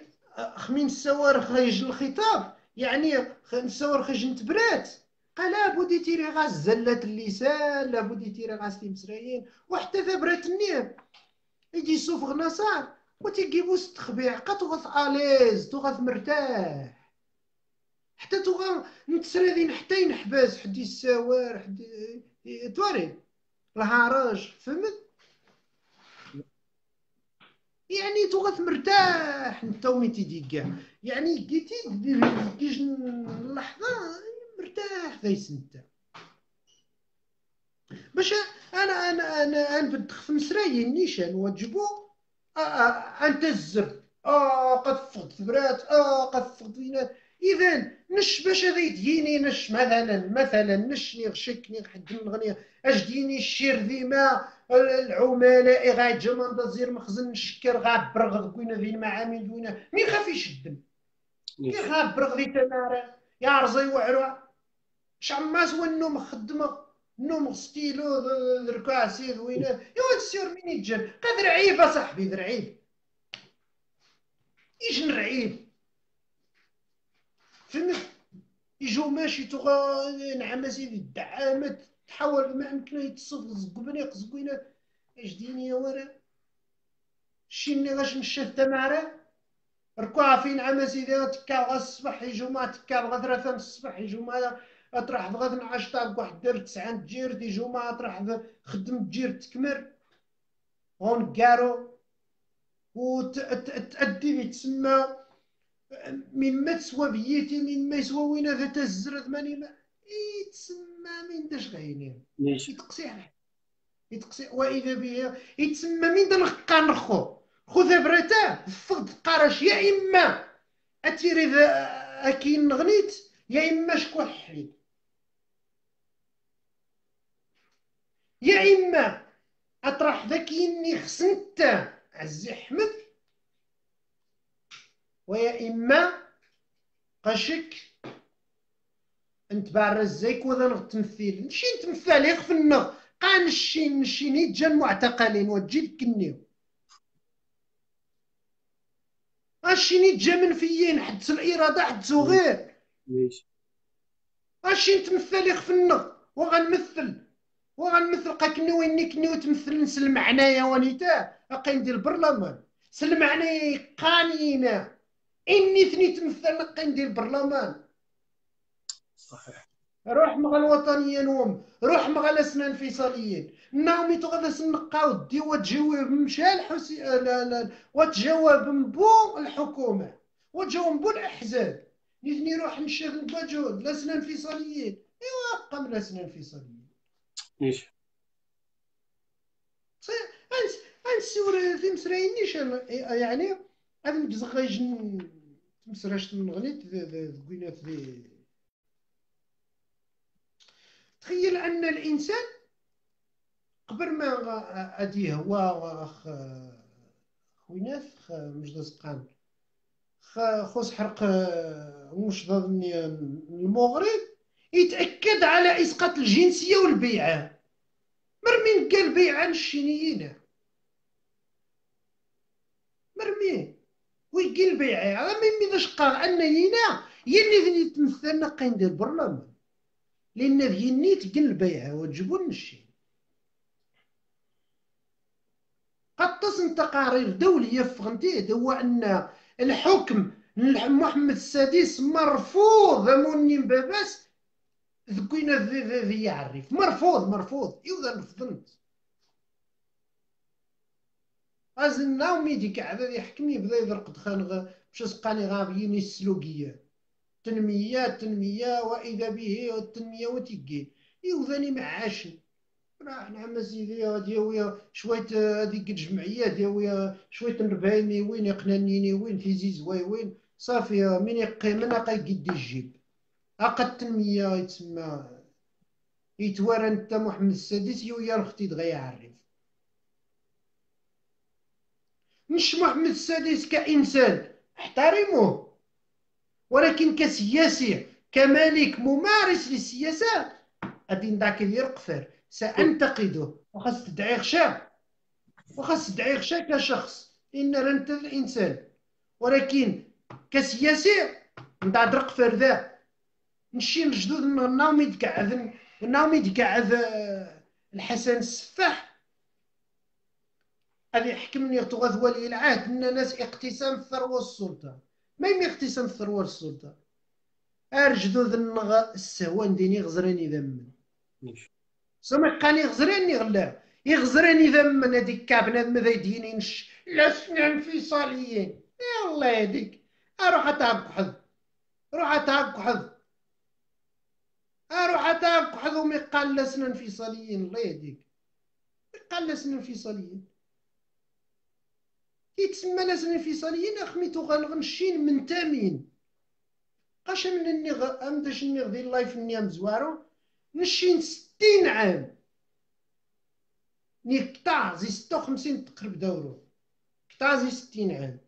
خمين السوار خرج الخطاب يعني السوار خرج نتبرات. قال لابد تيري غاس زلة اللسان لابد تيري غاس تيمسرايين وحتى ثبرت النير يجي يسوفغ نصار وتيجيبو تخبيع قطغث آليز تغث مرتاح. حتى تغا نتسرادين حتى ينحبس حد يساور حد تواري الهرج فهمت؟ يعني تغث مرتاح انت ومين تيجي كاع. يعني جيتي كيج اللحظة مرتاح ذي سنتا باش أنا أنا أنا أنا بدخ مسراي النيشان وجبو أنت الزر آه قد فقد ثبرات. آه قد فقد اذا نش باش هذا يديني نش مثلا مثلا نش نغشك حد نغني اجديني الشير ذيما العملاء غايت جمان دزير مخزن الشكر غاب برغ كوينا ذي معامل دوينا مين خاف يشدم؟ مين غاب برغ ذي تمارا يا رزي وعروا؟ شعماس والنوم خدمة؟ نوم ستيلو ذركا سيد وينا يا تسير مين يتجن؟ قادر عيب اصاحبي ذر عيب. إيش نرعيب فهمت؟ يجو ماشي تغا نعم سيدي الدعامات تحاول ما يمكن يتصف زقبني زقوينا اش ديني يا ورا؟ شيني غاش نشف معرا ركوع فين عام سيدي تكا غا الصباح يجو ما تكا غا ثلاثة الصباح يجو ما اطرح غا 12 طاب واحد دير تسعة تجير يجو ما اطرح خدم تجير تكمر. هون كارو وتأدي تسمى من ما تسوى بيتي من ما يسوى وين هذا تزرد ماني ما يتسمى من داش غيني يتقسي يتقسي وإذا به يتسمى من دا نخقا نخو خذ برتا فقد قارش يا إما أتيري أكين نغنيت يا إما شكون حيد يا إما أطرح ذاك يني خسنت عزي احمد ويا إما قشك أنت بار الزيك وذا نغتمثيل نشي نتمثال يخفنا قا نشي نشي نيجا المعتقلين وتجي كنيو أشي منفيين حدس الإرادة حدسو غير أشي نتمثل يخفنا وغنمثل. وغنمثل قا كنيو ويني كنيو تمثل نسلم معنايا ونيتا اقا ندير البرلمان. سلم معنايا قانينا إني ثني تمثل نقي ندير البرلمان. صحيح. روح مغا الوطنيين نوم روح مغا الاسنان الفيصليين ناومي تغدا سنقاو دي وتجاوب مشى الحسي لا لا وتجاوب بو الحكومة. وتجاوب بو الأحزاب. نثني روح نشاف الباجود الاسنان الفيصليين إيوا قام الاسنان الفيصليين ماشي انس أنس في مسراينيش يعني هذا نجزغ تمسراش نغنيت كوينات ذي. تخيل أن الإنسان قبل ما أدي هو خ خوينات خ مجلس قان. خوس حرق مش ضدني المغرب يتأكد على إسقاط الجنسية والبيعة. مرمين قال بيعة الشينيين مرمين ويجي البيعي على من ميداش قال أن ينا يني ذني تمثلنا قين دير برلمان لأن يني تقن البيعة وتجبون الشيء قد تصن تقارير دولية فغنتي هو أن الحكم محمد السادس مرفوض موني باباس ذكينا ذي ذي يعرف. مرفوض مرفوض. يوذا رفضنت أزلنا وميدي كعبة يحكمي بدا يذرق دخان باش سقاني غابيين السلوكية تنمية تنمية وإذا به التنمية وتيكين يوذاني معاشن راح نعم سيدي ويا شوية هذيك الجمعية ديال شوية نربايني وين يقنانيني وين في زواي وين صافي من يقيم أنا قيدي الجيب هاكا التنمية يتسمى يتوارى انت محمد السادس يويا نختي دغيا عرف مش محمد السادس كإنسان. احترمه ولكن كسياسي كمالك ممارس للسياسة غادي ندعك يرقفر. سأنتقده. وخاص تدعي غشا وخاص تدعي غشا كشخص. إن أنت الإنسان ولكن كسياسي ندع رقفر ذا. نشي الجدود ناومي يتقعد ناومي يتقعد آه، الحسن السفاح. هذه حكمني تغذ ولي العهد إن ناس اقتسام الثروة السلطه ما يمي اقتسام الثروة السلطه ارجدود النغ السهوان ديني غزراني ذمن. سما قاني غزراني غلا. يغزراني ذمن. هذيك كاب بنادم ذا يديني نش. لسنا انفصاليين. يلا هذيك أروح اتعقحض روح اتعقحض أروح اتعقحض ومي قال لسنا انفصاليين. الله يهديك. قال لسنا انفصاليين. يتسمى لسنا انفصاليين اخميتو غنغنشين من تامين. قاش من النغ امداش النغ ديال اللايف نيام زوارو؟ نشين ستين عام. ني قطع زي ستة وخمسين تقرب دورو قطع زي ستين عام.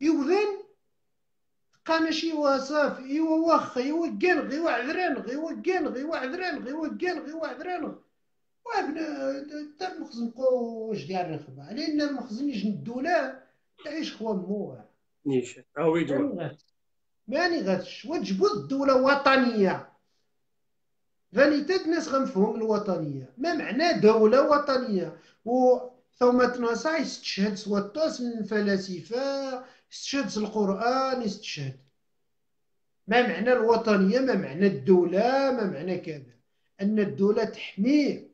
يوذن قانا شي وصاف إيوا واخا إيوا كان غيوا عذران غيوا كان غيوا عذران غيوا كان غيوا عذران. وابنا تا المخزن قوش ديال الرخبة؟ لأن المخزن يجن الدولة تعيش خوا موه نيش. هاو يدور ماني غاتش وتجبد الدولة وطنية فانيتات ناس غنفهم الوطنية. ما معنى دولة وطنية؟ و ثم تناصع يستشهد سواتوس من الفلاسفة يستشهد القرآن يستشهد. ما معنى الوطنية؟ ما معنى الدولة؟ ما معنى كذا. أن الدولة تحمي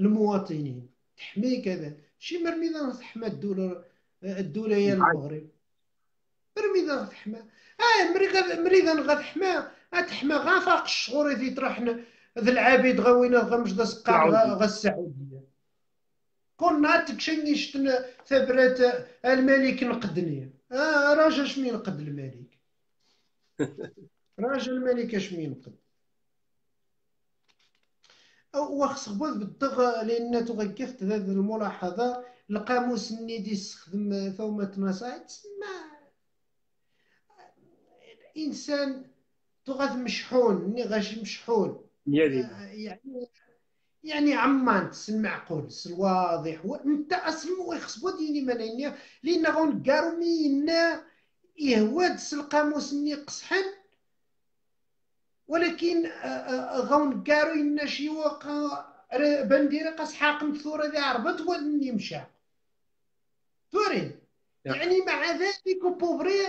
المواطنين تحمي كذا. شي مرمي تحمى الدولة الدولة هي المغرب. مرمي تحمى. آه مريض مريض غتحمى غتحمى غا فاق الشهور في طرح ذا العبيد غوينا غمش دا سقع غا السعودية. كنا تكشني شتنا ثبرت الملك نقدني آه راجل شمي نقد الملك؟ [LAUGHS] راجل الملك شمي نقد وخص بوذ بالدغ لأن توقفت هذه الملاحظة القاموس النيدي يستخدم ثومة نصائح تسمى. إنسان تغاث مشحون ني غاشي مشحون. يعني يعني عمان المعقول الواضح وانت أصلا ويخص بوديني مانيني لأن غون كارو مينا يهواد القاموس ني قصحن ولكن آه، آه، غون كارو إن شي وقا بندير قاس حاقم ثورة ذي عربت ولني مشى. تورين يعني مع ذلك بوبري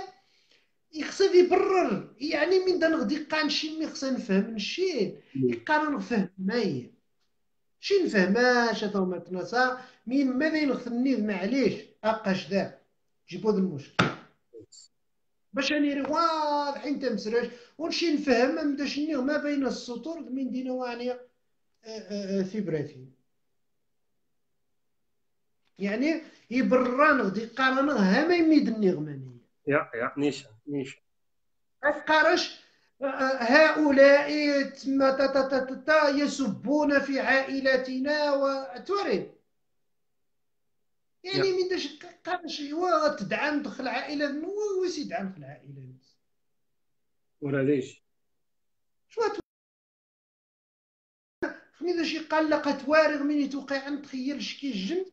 يخصد يبرر. يعني من دا نغدي قان شي مي خصنا نفهم نشي. يقارن نفهم ماي شي نفهماش هذا ما تنسى مين ماذا ينغثني معليش أقاش ذا. جيبو ذا المشكل. باش راني واضحين تمسراش ونمشي نفهم باش ما بين السطور من دينا وانيا ثبراتي يعني يبران غدي قارن هما يميد النغمانية. يا يا نيشا نيشا أفقارش هؤلاء يسبون في عائلتنا وتورد يعني من داش قارش هو تدعم دخل عائلة ويس يدعم في العائلة ولا ليش؟ شو خمي داش يقلق توارغ من يتوقع تخيل شكي الجن.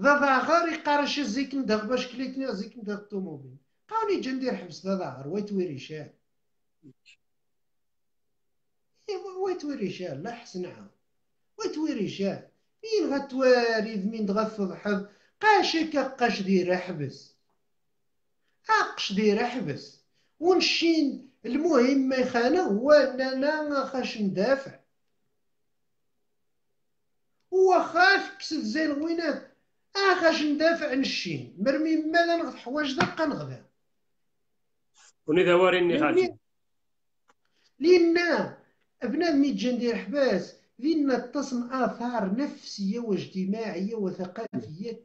ذا ظاهر يقارش الزيك ندغ باش كليتني زيك ندغ الطوموبيل قاوني جا ندير حبس ذا ظاهر ويت ويريشال ويت ويريشال لا حسن عاود ويت ويريشال مين غتوارد مين غتفضحض قاشك قاش دير حبس. اقش دير حبس. ونشين المهم ما يخانا هو اننا خاش ندافع. هو خاف كسد زي الغوينات آه خاش ندافع نشين. مرمي ماذا نغض حوايج دقا نغدا ونذا واريني خاطي لأن أبناء ميت جندير حباس. لأن تصن آثار نفسية واجتماعية وثقافية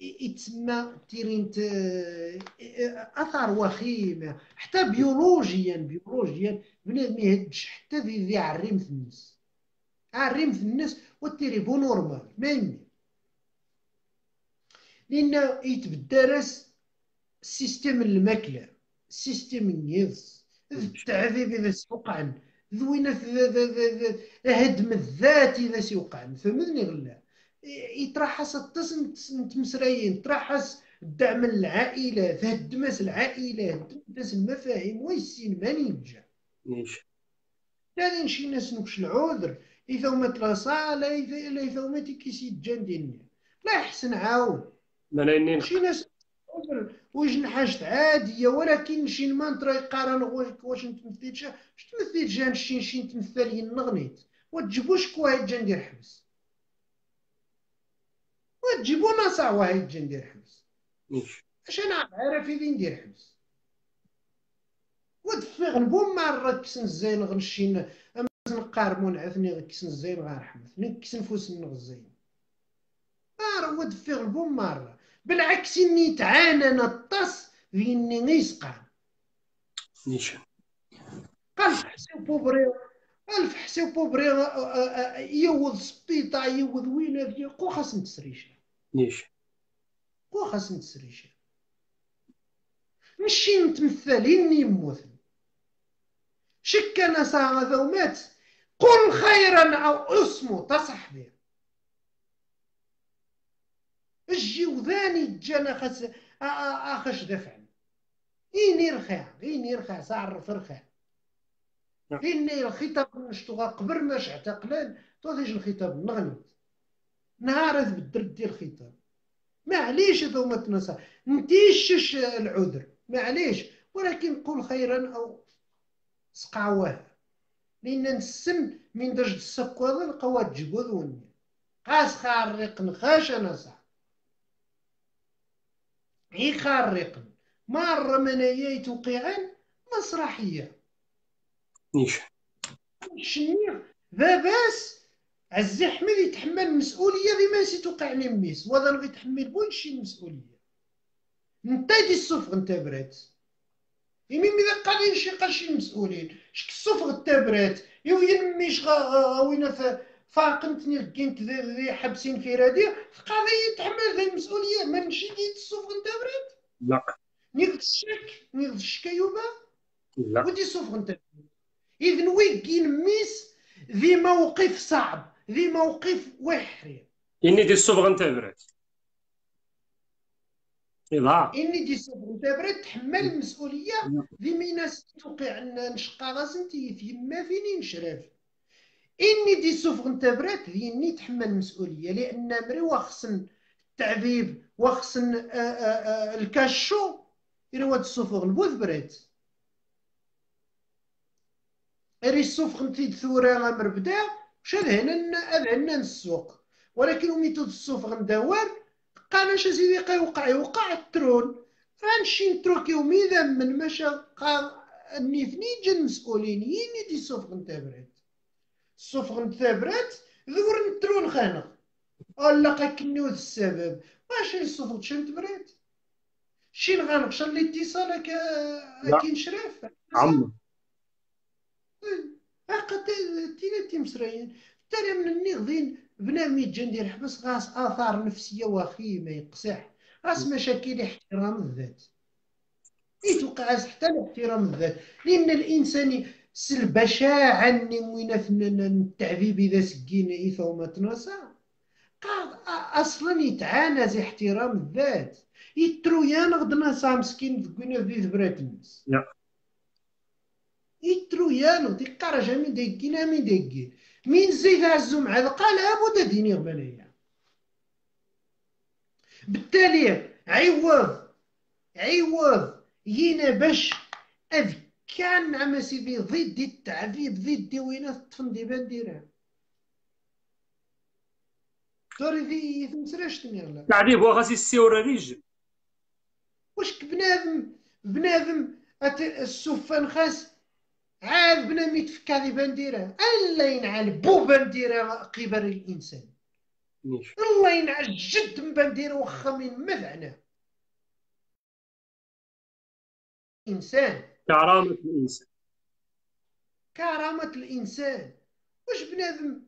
يتسمى تيرينت آثار وخيمة حتى بيولوجيا بيولوجيا بنادم يهدش حتى ذي ذي عريم في الناس. عريم في الناس والتليفون نورمال ما يمي لأن يتبدرس سيستم الماكلة سيستم النيرس التعذيب إذا سوقعن ذوينة هدم الذات إذا سوقعن فهمتني غلا يترحص التصن نتمسرايين ترحص الدعم العائلة. تهدمس العائلة. هدمس المفاهيم. ويسين ما نيجا نيش لا نشي ناس نكش العذر إذا ما تلاصا لا إذا ما تكيسي الجان ديالنا. لا يحسن عاون. ما لانين شي ناس وجن حاجة عادية؟ ولكن شي المانترا يقارن واش نتمثلش واش تمثل جان شي شي نتمثل ينغنيت وتجيبوش كواهد جان دير حبس. وتجيبو ناصع واحد جا ندير حبس. اش أنا عارف اللي ندير حبس؟ ودفغ نبو مرة كسن الزين غنشين أما نقارمو نعثني كسن الزين غنرحمت نكسن فوس الزين. ار ودفغ نبو مرة بالعكس إني تعانى نطس فيني نيسقع نيشان. قال حسي بوبري الف حسي بوبري يوض سبيطا يوض هذي قو خاص نتسريش. نيش قو خاص نتسريش. مشي نتمثلين يموت شك هذا ومات قل خيرا أو اسمه تصح به الجوذاني جانا خاص اخش دفع إني رخع إني رخع سعر فرخع إني الخطاب نشتغل قبر ما اعتقلان توضيش الخطاب نغنت نهار بالدرد ديال الخطاب. معليش هذا ما تنسى. نتيشش العذر. معليش. ولكن قول خيرا أو سقعواه لأن نسن من درجة السكوة القوات جبوذ وني قاس خارق نخاش أنا صح عي خارق مرة من ايات وقيعان مسرحية. نيش شنيا ذا باس عزي حمد يتحمل المسؤوليه ديما نسي توقع ميس وهذا نغي يتحمل بونشي المسؤوليه انت دي الصفغ انت برات. يمين مذا قاعدين شي قرشي المسؤولين شك الصفغ انت برات. يو ينميش غاوينا فاقنتني لقينت ذي حبسين في راديو. قاعد يتحمل ذي المسؤولية ما نشي ديت الصفغ انت برات لا. نيغ الشك نيغ الشكايوبا لا. ودي الصفغ انت. اذن وين ميس ذي موقف صعب ذي موقف وحري. إني دي الصبغ انتبرت إضاعة إني دي الصبغ انتبرت تحمل المسؤولية. ذي ميناس توقع نشقى غازنتي في ما فيني نشرف. إني دي الصبغ انتبرت ذي إني تحمل المسؤولية لأن مري وخصن التعذيب وخصن آه، آه، آه، الكاشو إلى الصفغ البوذ بريت. ري الصفغ نتيد ثورة غامر بدا شاد هنا هنا السوق ولكن ميتود السوق غندور قال اش سيدي يوقع يوقع الترون. غنمشي نتروكيو ميدا من مشا قال نيفني جا المسؤولين يني دي السوق غنتابرات السوق غنتابرات ذور نترون خانق. ولا كنيو السبب. ماشي السوق شنت برات شين غنقش الاتصال كاين شراف عمو قد تينا تيمسرايين ترى من النغذين بنادم يتجا ندير حبس غاس آثار نفسية وخيمه يقصح. غاس مشاكل احترام الذات. يتوقع حتى الاحترام الذات. لأن الإنسان سلبشاعة وين التعذيب إذا سكينا ايثا وما تنسى قاعد أصلا يتعانى زي احترام الذات. يترويان غدنا سام مسكين في ذي ذبرات الناس. يترويانو دي قرجة من ديكينا من ديكين. مين زيد عزو مع قال لابد ديني غبانية بالتالي عوض عوض ينا باش أذ كان عما سيدي ضد التعذيب ضد وين تفن دي بانديرا توري ذي تمسراش تنيغلا التعذيب وغاسي السيورة ريج؟ واش بنادم بنادم السفان خاص عاد بنادم يتفكى هذه بانديرة ألا ينعل بو بانديرة قبل الإنسان. الله ينعل جد من بندير واخا من مذعناه إنسان. كرامة الإنسان. كرامة الإنسان. واش بنادم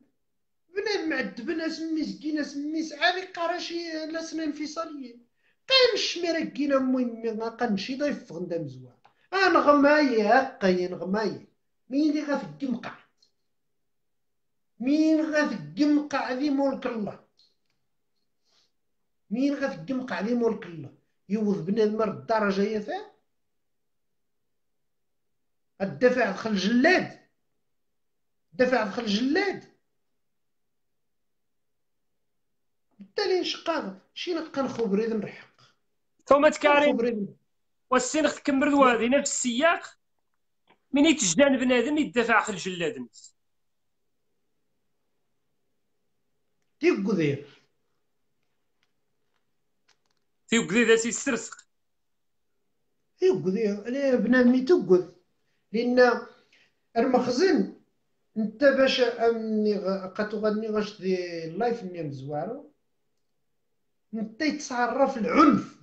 بنادم عذب ناس مسكين ناس مسعى قرا شي لسنا انفصاليين قنش مرقينا المهم قنشي ضيف غندا مزوان. أنا غماي هقاي نغماي مين اللي غتقمقع مين غتقمقع ذي ملك الله؟ مين غتقمقع ذي ملك الله؟ يوض بنادم الدرجة يا فاهم الدفع دخل جلاد دفع دخل جلاد بالتالي نشقاغ شي نبقى نخبري نرحق. ثم تكارين نخبري والسين تكمل هذه نفس السياق. من يتجدان بنادم يدفع خل جلاد الناس تيقضي تيقضي ذا سيسترسق يقضي أنا بنادم تقض لأن المخزن أنت باش قاتو غني غاش دي اللايف ني مزوارو أنت يتصرف العنف.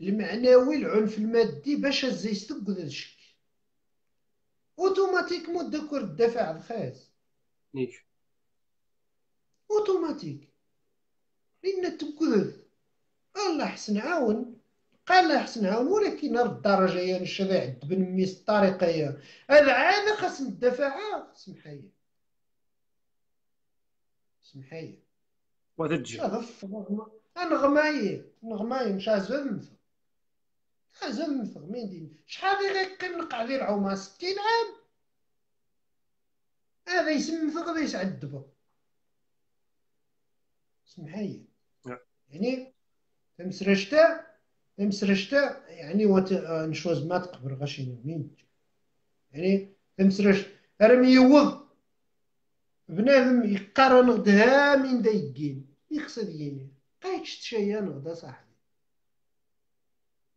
المعنوي العنف المادي باش إزاي تقضي الشك. أوتوماتيكمون داكور الدفع الخاز نيش. أوتوماتيك. لأن تقضي الله حسن عاون. قال حسن عاون ولكن الدرجة يا الشذا عند بن ميس الطريقة يا هذا عاد خاص ندفع سمحي سمحي وتجي. شغف نغماي نغماي مش عزم عزم مثل مين دين شحال غير كنقع ذي العومة؟ ستين عام. هذا يسمى مثل غادي يسعد دبا سمحي نعم. يعني تمسرشتا تمسرشتا يعني وات نشوز ما تقبر غاشي مين؟ يعني تمسرش رمي يوض. بنادم يقارن غدها من دايقين يقصد يمين قايتش تشيا نغدا صاحبي.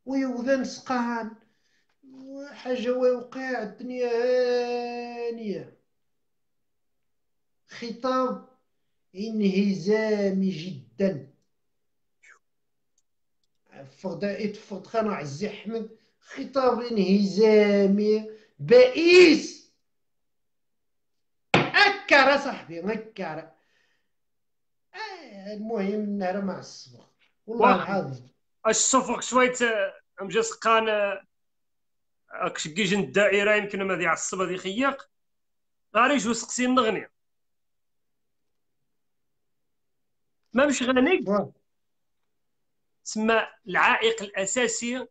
ويوذن سقان حاجة وقع الدنيا هانية. خطاب إنهزامي جدا. فغدا اتفقد خانو عزي أحمد خطاب انهزامي بائس اكر صاحبي مكر آه المهم النهار مع الصبغ والله. العظيم. أش صفق شوية أم جا سقان أكش كيجن الدائرة يمكن ما دي عصب هذه خياق. غاري يجو سقسي النغني؟ ما مش غني؟ واه. تسمى العائق الأساسي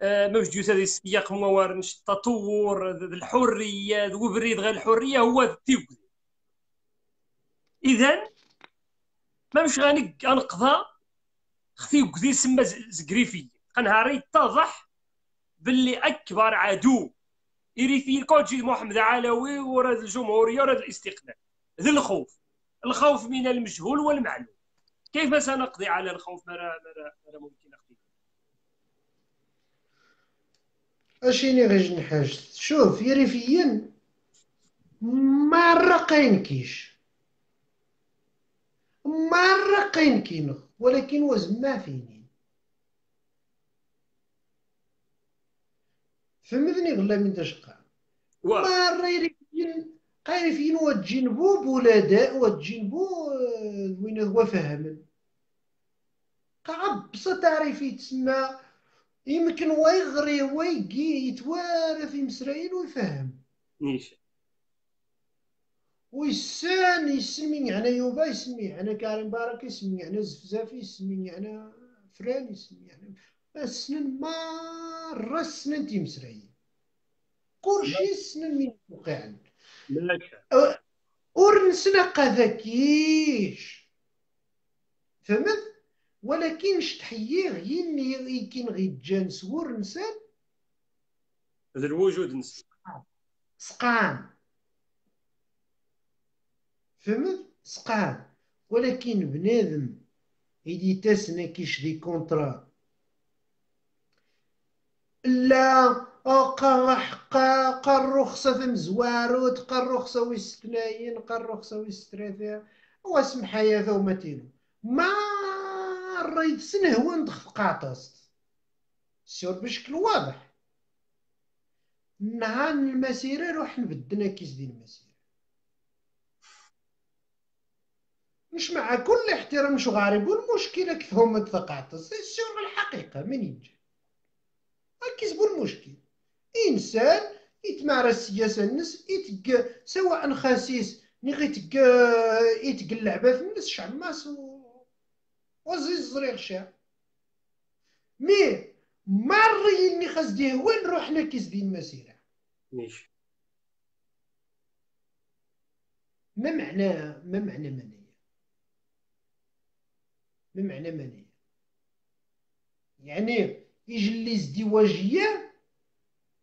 آه، ما وجدت هذه السياق موار نش التطور الحرية وبريد غير الحرية هو التيوك اذا ما مش خفي وكذي سما زكريفي نهاري اتضح باللي أكبر عدو يريثي كوجي محمد علوي وراد الجمهورية وراد الاستقلال. ذي الخوف. الخوف من المجهول والمعلوم. كيف سنقضي على الخوف؟ ما ما ما ممكن نقضي. أشيني غير نحاج شوف يريفيا مرة قينكيش مرة قينكينغ ولكن وزن ما فيني فهمتني غلا من تشقى. مرة يريفيا قايفين وتجنبو بولداء وتجنبو آه، وين هو فهمن قاع بصة تعريفي تسمى يمكن هو يغري هو يجي يتوارى في مسرائيل ويفهم. نيش ويسان يسمي على يوبا يسمي على كارم بارك يسمي على زفزافي يسمي على فران يسمي على السنن مرة السنن تيمسرائيل كلشي السنن من وقعن ورنسنا قذاكيش فهمت؟ ولكن شتحيي غيني يمكن غيتجان سور نسان هذا الوجود نسي. سقان فهمت؟ سقان ولكن بنادم يدي تاسنا كيش دي كونترا. لا. قا حقا قا الرخصة في مزوارو تقا الرخصة ويستناين قا الرخصة ويستراثا واسمح يا ذو متينو ما الريد سنه هو ندخ قاطست سير بشكل واضح. نهار المسيرة روح نبدنا كيس دي المسيرة. مش مع كل احترام شو غارب والمشكلة كيف هم تقاطس السير بالحقيقة من يجي كيسبوا المشكل. إنسان يتمارس السياسة الناس يتق سواء خسيس نغي تق يتق اللعبة في الناس شعماس و وزيز زريغ شا مي مري اني خزديه وين روحنا كيزدين المسيرة؟ ماشي ما معنى ما معنى منية؟ ما معنى منية؟ يعني اللي ازدواجية قاد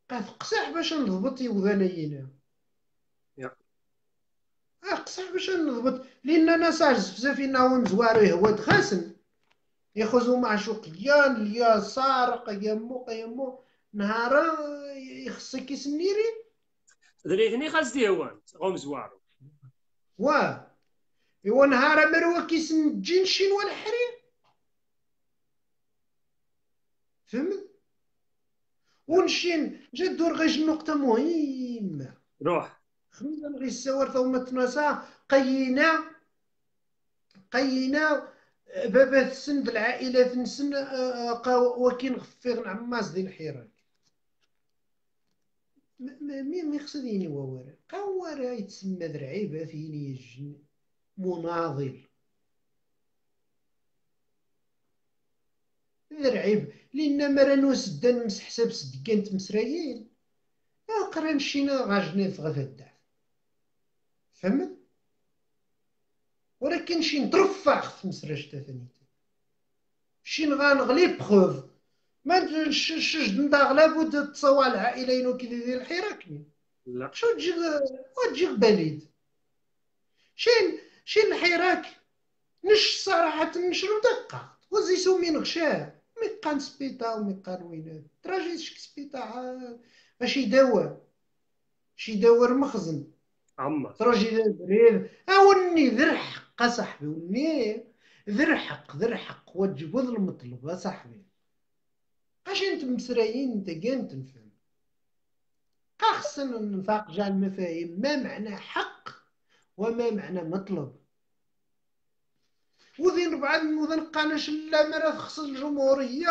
قصح باش نضبط يوذانينا قصح باش نضبط. لأن أنا ساعز بزاف إنه زواري هو دخاسن ياخذوا معشوقيان يا سارق يا مو يا مو. نهارا يخصك يسنيري. دريتني خاص ديوان غوم زوارو. وا. ايوا نهارا مروه كيسن جين شين والحرير. فهمت؟ ونشين جدور غيش نقطة مهمة روح. خمسة غير السوار ثم تنسى قينا قينا بابا السن العائلة نسن وكين غفير عماس ديال الحراك مين يقصديني وورا قوارا يتسمى ذرعيبة فين يجن؟ مناضل. ذرعيب لأن مرانو سدان مسح حساب سدقان تمسرايين قرا مشينا غاجني في غفا فهمت؟ ولكن شي نترفع في مسراج ثانيت شي غنغلي بخوف. ما نشج نداغ بود تصوى العائلين وكذا ديال الحراك. لا. شو تجي تجي بليد؟ شين شين الحراك نش صراحة نشرو دقة وزي سومين غشاه ميقان سبيطا وميقان وين؟ تراجي شك سبيطا ماشي دواء شي دواء مخزن. عما تراجي بريد أوني ذر حق صاحبي وني. ذر حق ذر حق. وتجبد المطلب صاحبي. اش أنت مسرايين أنت كان تنفهم. خاصنا نفاق جال المفاهيم ما معنى حق وما معنى مطلب. وذين بعد وذين قانش لا مرة خص الجمهورية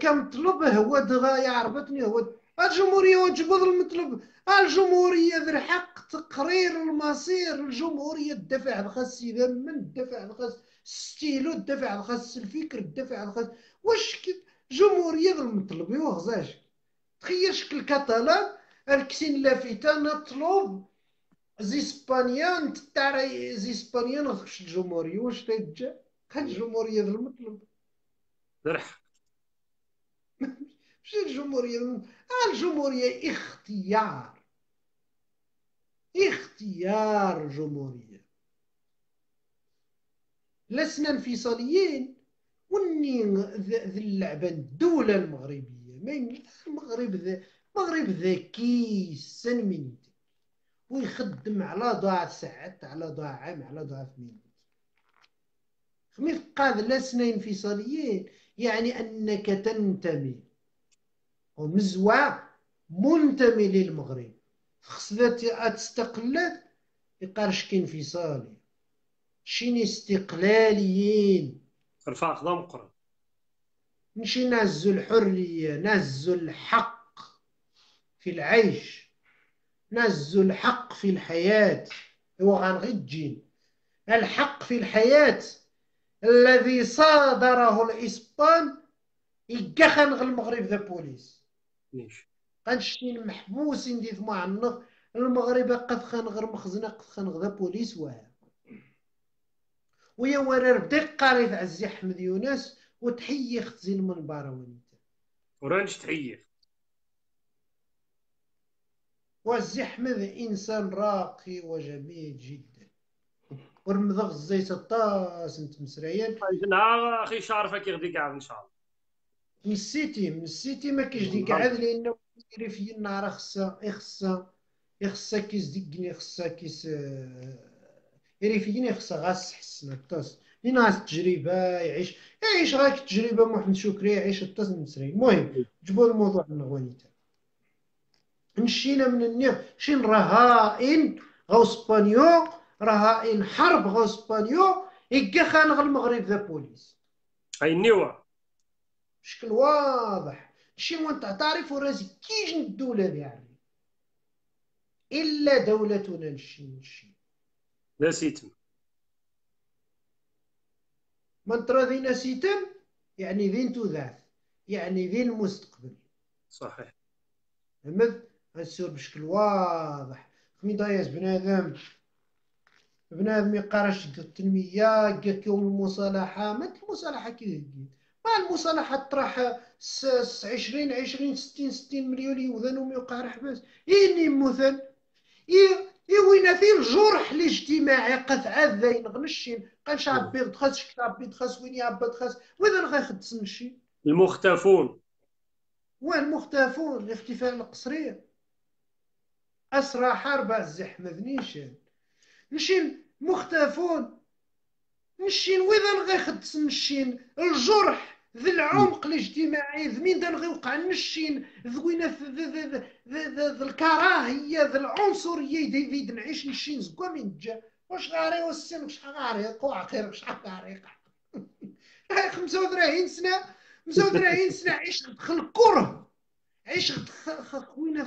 كم طلب هو دغاية عرفتني هو الجمهورية وجبض المطلب. الجمهورية ذي الحق تقرير المصير الجمهورية الدفع الخاص إذا من الدفع الخاص ستيلو الدفع الخاص الفكر الدفع الخاص واش جمهورية ذي المطلب؟ يوغزاش تخيل شكل كاتالان الكسين لافتة نطلب زي اسبانيا انت تعرف زي اسبانيا نخش الجمهوريه واش تجا كان الجمهوريه ذا المطلب درح مش الجمهوريه آه الجمهوريه اختيار اختيار الجمهوريه لسنا انفصاليين وني ذي اللعبه الدولة المغربيه ما المغرب ذا المغرب ذكي سن من ويخدم على ضاع ساعات على ضاع عام على ضاع ثمين خميس لسنا انفصاليين يعني أنك تنتمي. ومزوع منتمي للمغرب. خصنا تستقلت يقارش كانفصالي شين استقلاليين؟ رفاق ضمقرة نشي نهزو الحرية نهزو الحق في العيش. نزل الحق في الحياة. هو غنغي الجين الحق في الحياة الذي صادره الإسبان يقخن المغرب ذا بوليس. ليش؟ غنشتي محبوس ندي معنق المغرب قد خان غير مخزنة قد خان ذا بوليس وها. ويا ورا بديك قاري عزي احمد يونس وتحيي اخت زين المنبره وانت. ورانش تحيي. والزحمة إنسان راقي وجميل جدا. ورمضغ الزيت الطاس أنت مسريان. نهار أخي شعرفك كي قاعد إن شاء الله. من السيتي من السيتي ما كاينش دي قاعد لأنه في النهار خصها خصها خصها كيس دقني خصها كيس يريفيين خصها غاس حسن الطاس لين غاس التجربة يعيش يعيش غاك التجربة محمد شكري يعيش الطاس المصري. المهم جبوا الموضوع النغواني مشينا من النير شين رهائن غاو سبانيو رهائن حرب غاو سبانيو إيكا خانغ المغرب ذا بوليس. أي نيوة. بشكل واضح. شي وانت تعرف راسي كيش الدولة يعني؟ إلا دولتنا نشي نشي لا سيتم. من ترى ذي سيتم؟ يعني ذين تذاث يعني ذين المستقبل. صحيح. فهمت؟ غنسير بشكل واضح. دايز بنادم. بنادم يقارش التنمية كيوم المصالحة. ما المصالحة كي ما المصالحة تطرح عشرين عشرين ستين ستين مليون يوذن وميوقع حباس إني مثل؟ وين في الجرح الاجتماعي؟ قد عذين غنشين قال شعب بيض خاص كتاب بيض خاص وين يعبد خاص؟ وإذا غيخدس نشين المختفون. وين المختفون؟ الاختفاء القصري. أسرى حرب الزحمة ذنيشان نشين. مختفون. نشين وإذا غيخدس نشين؟ الجرح ذي العمق الاجتماعي ذمين دا غيوقع نشين؟ ذوينا ذي الكراهية ذي العنصرية ذي نعيش نشين زكوا من جا واش غاري والسن؟ واش غاري؟ قوع عقير واش غاري؟ [LAUGHS] 35 سنة 35 سنة عيش دخل الكره. عيش خوينا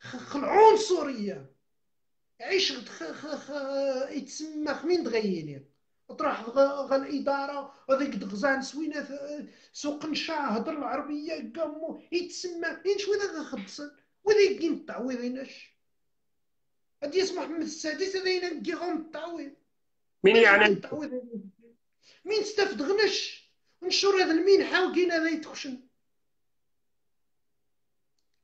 خ العنصرية عيش يتسمى خمين دغيني. طرح غا الإدارة هذيك دغزان سوينه سوق نشا هضر العربية قامو يتسمى إن شوي ذا خدسن وذيك التعويضيناش هادي يسمح محمد السادس هذا ينقي غوم التعويض. مين يعني؟ مين استفد غنش نشر هذا المين حاوكين هذا يتخشن.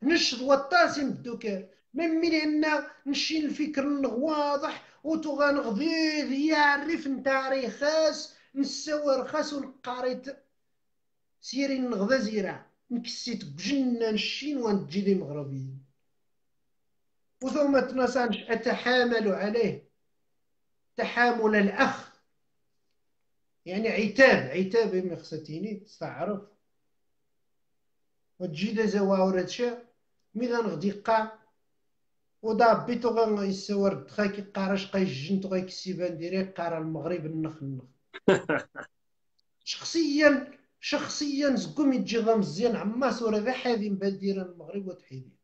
نشد والطاسم الدكار من ان نشين الفكر واضح وتغنغضيض يعرف تاريخاس نسوى رخاص ونقاريت. سيري نغضا زيرا نكسيت بجنة نشين ونتجي مغربيين. وثم تنسانش أتحامل عليه. تحامل الأخ. يعني عتاب عتاب مخستيني تستعرف وتجي دا زواورة شا ميدان غدي قاع ودا بيتو غا يسور دخاكي قارش قاي جنتو غا كسيبان ديري قارا المغرب النخ النخ. [LAUGHS] شخصيا شخصيا زكوم يجي غا مزيان عما سورة ذا حاذي مبادير المغرب وتحيدي.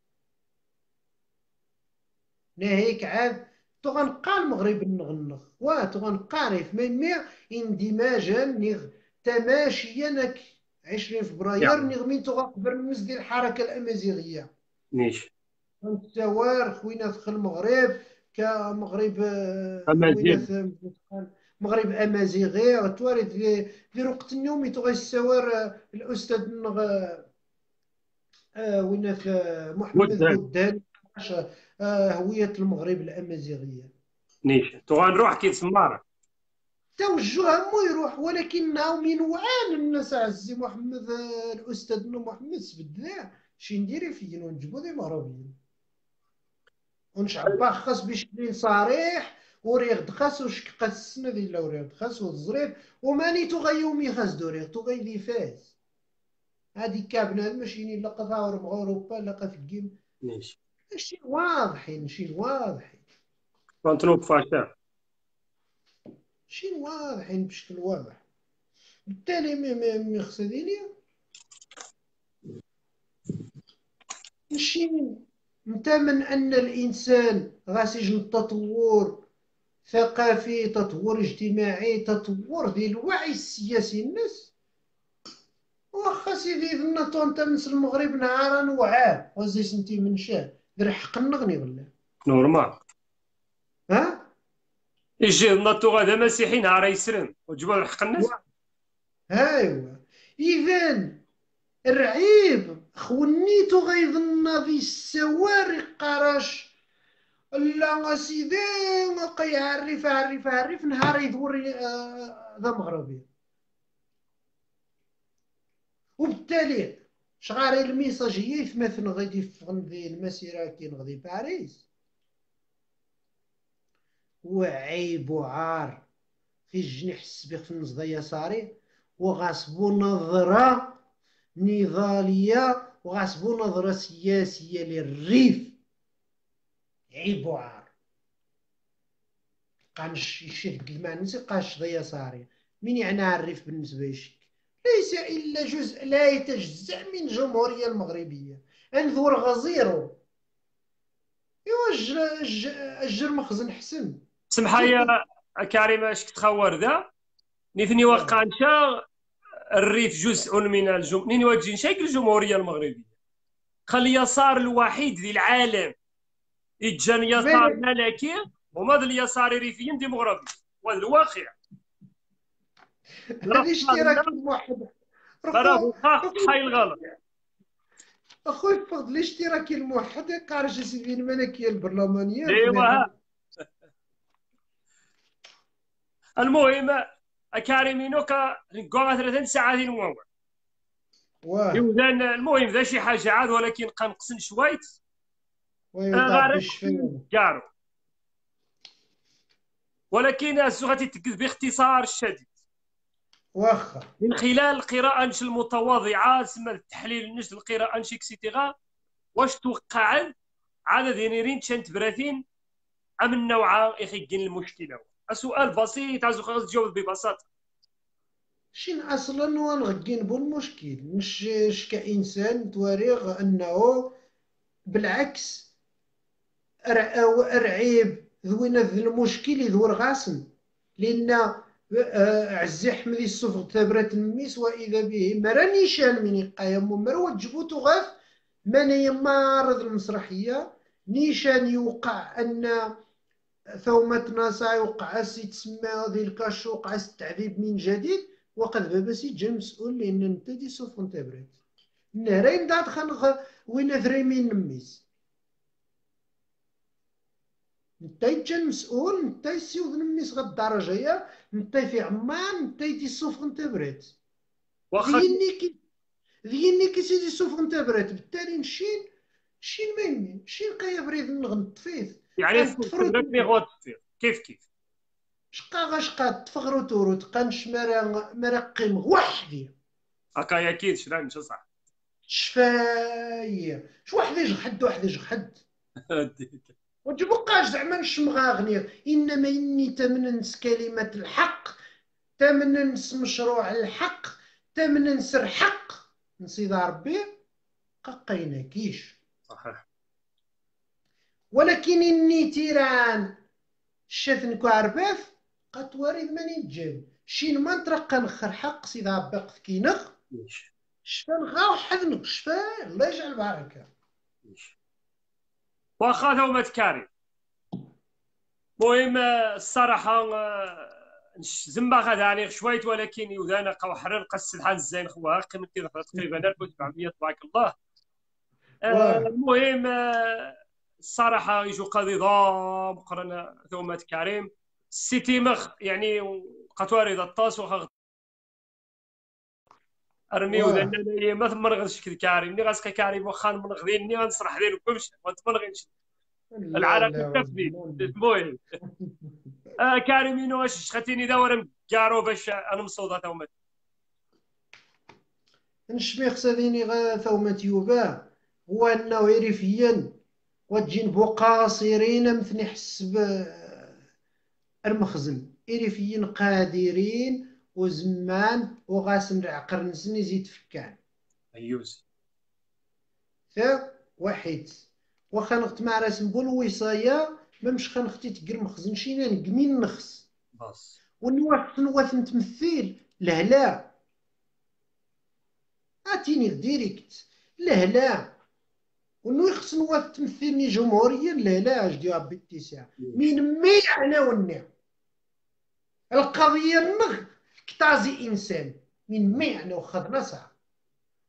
ناهيك عاد تو غنقا المغرب النغ النخ. وا تو غنقارف مي اندماجا نغ تماشيا 20 فبراير نغ مين تو غنقبر نمز الحركة الأمازيغية. نيش. التوار خوينا في المغرب كمغرب أمازيغ. مغرب أمازيغي توارد في وقت اليوم يتغي السوار الأستاذ نغ آه وين في محمد بودان آه هوية المغرب الأمازيغية. نيش. تو غنروح كي تسمار توجه مو يروح ولكن من وعان الناس عزي محمد الأستاذ محمد سبدنا شي نديري فين ونجبو دي مغربيين ونشعب خاص بشكل صريح وريغ دخاس وشك قاس السنة لا وريغ دخاس وزريف وماني تو غيومي خاص دوريغ تو غي ذي فاز هادي كابنا ماشي لا قطع اوروبا لا في الجيم ماشي شي واضحين شي واضحين كونتروب فاشا شي واضحين بشكل واضح. بالتالي مي خصديني ماشي من أن الإنسان غاس يجي التطور ثقافي تطور اجتماعي تطور ديال الوعي السياسي الناس واخا سيدي ذنا أنت من المغرب نهارا وعاه وزي سنتي من شاه دير حق النغني ولا؟ نورمال. ها؟ يجي الناطو غادا مسيحي نهار يسرم وتجبر الحق الناس. ايوا اذا الرعيب خونيتو غيظن في السواري قراش. لا سيدي قي عرف عرف نهار يدور آه، ذا مغربي. وبالتالي شغاري الميساج هي يتمثل غادي في المسيرة كي نغدي باريس. وعيب وعار في الجنيح السبيق في النص يساري وغاصبو نظرة نضالية وغاصبو نظرة سياسية للريف. عيب وعار قانش يشد المعنسي قاش ضيا يساري من يعني الريف بالنسبة لشك ليس إلا جزء لا يتجزأ من الجمهورية المغربية. انظر غزيرو. إيوا الجر مخزن حسن. سمح لي كريم اش تخور ذا؟ نيثني وقانشا الريف جزء من الجم نيني وجين شيك الجمهورية المغربية؟ خلي اليسار الوحيد ذي العالم يتجان يسار ملكي هما اليسار ريفيين ديمغرافي. وهذا الواقع. الاشتراك الموحد. راه حي الغلط. أخوي فضل الاشتراكي الموحد قارج سيدي الملكية البرلمانية. ايوا المهم اكاريمينوكا نقوغا 30 ساعة ديال الموضوع يوزان المهم ذا شي حاجة عاد ولكن قنقصن شويت. كارو ولكن غادي تكذب باختصار شديد. واخا. من خلال القراءة نش المتواضعة سما التحليل نش القراءة نش اكسيتيغا واش توقع عدد ينيرين تشانت براثين أم النوع يخيقين المشكلة؟ السؤال بسيط عايز تجاوب ببساطة. شين أصلا ونغكين بو المشكل؟ مش كإنسان تواريغ أنه بالعكس ارعيب ذوينا ذو المشكل يذور غاسن لأن عزي حمدي الصفر تبرت الميس وإذا به مرا نيشان من يقايم مرا جبوتو غاف من يمارض المسرحية نيشان يوقع أن ثومة ناسا يوقع اسي تسمى هذه الكاش وقع التعذيب من جديد وقد بابسي جا مسؤول لأن انت دي صفر تبرت نهرين دات خنخ وين ثري من نميس. نتاي جا مسؤول نتاي سيوذ نميس غد الدرجة نتاي في عمان نتاي دي صوف انت بريت واخا ذيني كي سيدي صوف انت بريت بالتالي نشين شين مني شين قايا بريد نغن يعني تفرضني غوت. كيف كيف؟ شقا غشقا تفغرو تورو تقنش مرا مرا قيم وحدي. هكا أكيد شرا صح؟ شفاية. شو واحد يجي حد واحد يجي حد؟ [LAUGHS] وتبقاش زعما نشمغاغني إنما إني تمننس كلمة الحق تمننس مشروع الحق تمننس الحق. نسيد ربي قاقيناكيش صحيح. ولكن إني تيران. شاثنكو عرباث قد وارد من يتجاب شين ما نترقى نخر حق سيد ربي قد كينغ شفا نغا حذنك شفا الله يجعل بركه واخا ثومة كاري المهم الصراحة زنبا غدا عليه شويت ولكن يودانا قوحر قص الحال الزين خوها قيمة تقريبا 1700 تبارك الله. المهم الصراحة يجو قاضي ضام قرنا ثومة كريم. السيتي مخ يعني قطواري ذا الطاس وخا أرمي ودنا ما ثم نغدش كذا كاري ملي غاسك كاري وخان من غديني غنصرح ديالكمش وتمنغينش العالم كتفني المهم. آه كاريمينو واش شختيني دور كارو باش أنا مصوده تومت نشبيخ ساديني غا ثومة يوبا هو أنه عرفيا وتجين بقاصرين مثل حسب المخزن. عرفيا قادرين وزمان وغاسن عقر نسن يزيد فكان. ايوس ثا واحد واخا نخت مع راس نقول وصايا ما مش خنختي تقر مخزن شينا نقمين نخس. بس. ونوث نوث نتمثل. لهلا أتيني ديريكت لهلا ونو يخص نوث تمثلني جمهوريا. لهلا اش دي ربي التسع من مي أنا وني. القضية مغ كتازي إنسان. من مي أنا وخذ نسع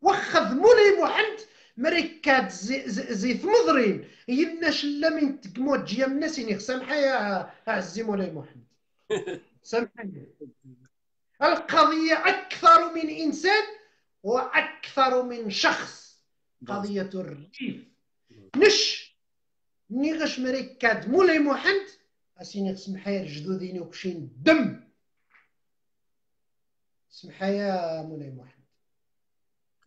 وخذ مولاي محمد مركات زي, زي, زي ثمضرين يدنا شلا من تقموت جيا من ناسيني سامحة يا عزي مولاي محمد. [LAUGHS] سامحني. القضية أكثر من إنسان وأكثر من شخص. قضية الريف. نش! نيغش مركات مولاي محمد أسيني سمحايا جدوديني وكشين دم. سمحايا مولاي محمد.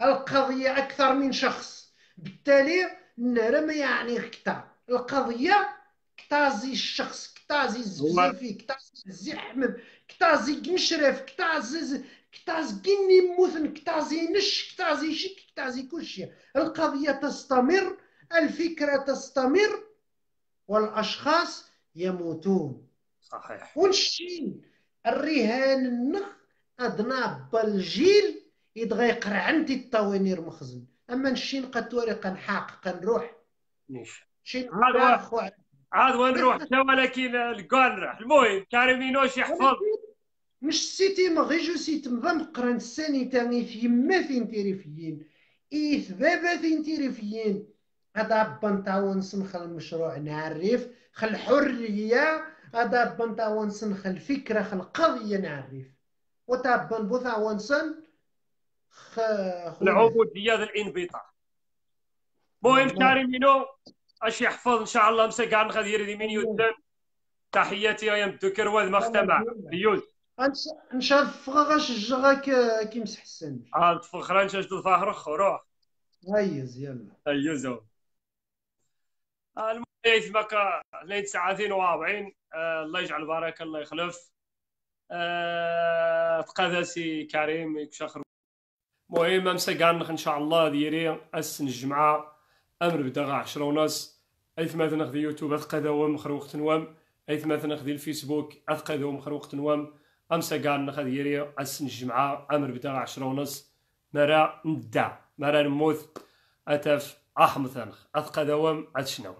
القضية أكثر من شخص. بالتالي نرى ما يعني كتا. القضية كتازي الشخص كتازي الزبزافي كتازي الزحمم كتازي مشرف كتازي كتازي كني موثن كتازي نش كتازي شك كتازي كلشي القضية تستمر الفكرة تستمر والأشخاص يموتون. صحيح. ونشين الرهان النخ أدنا بالجيل يدغى يقرع عندي الطوانير مخزن. أما نشين قتوري قنحاق قنروح نيش. شين عاد وين نروح ولكن المهم كريم مينوش يحفظ مش سيتي مغيجو سيت مضم قرن الساني تاني في يما فين تيريفيين إيث فين تيريفيين هذا بنتاون سنخل المشروع نعرف خل حرية. هذا بنتاون سنخل فكرة خل قضية نعرف. وتابن بوثا ونسن خ... العبودية الانبطاح المهم كريم مينو أش يحفظ إن شاء الله مسا كاع غادي يري من يدن. تحياتي يا مدكر واد مختمع يوز نشاف فغاش الجغاك كيمسح السن. آه تفخر انت جد ظهرك روح. هيز يلا. هيز المهم مكا ليت ساعتين و40 آه الله يجعل بركه الله يخلف. آه تقاداسي كريم يكشخر المهم امسا كاع إن شاء الله ديري السن الجمعة. أمر بدا غا عشرة ونص. ايث مثلا خذي يوتيوب اثقا وام مخروق تنوام. ايث مثلا خذي الفيسبوك اثقا وام مخروق تنوام. امسا كاع نخذ يري السن الجمعة أمر غا عشرة ونص مرا ندع مرا نموت أتف احمثنخ اثقا دوام عاد شنو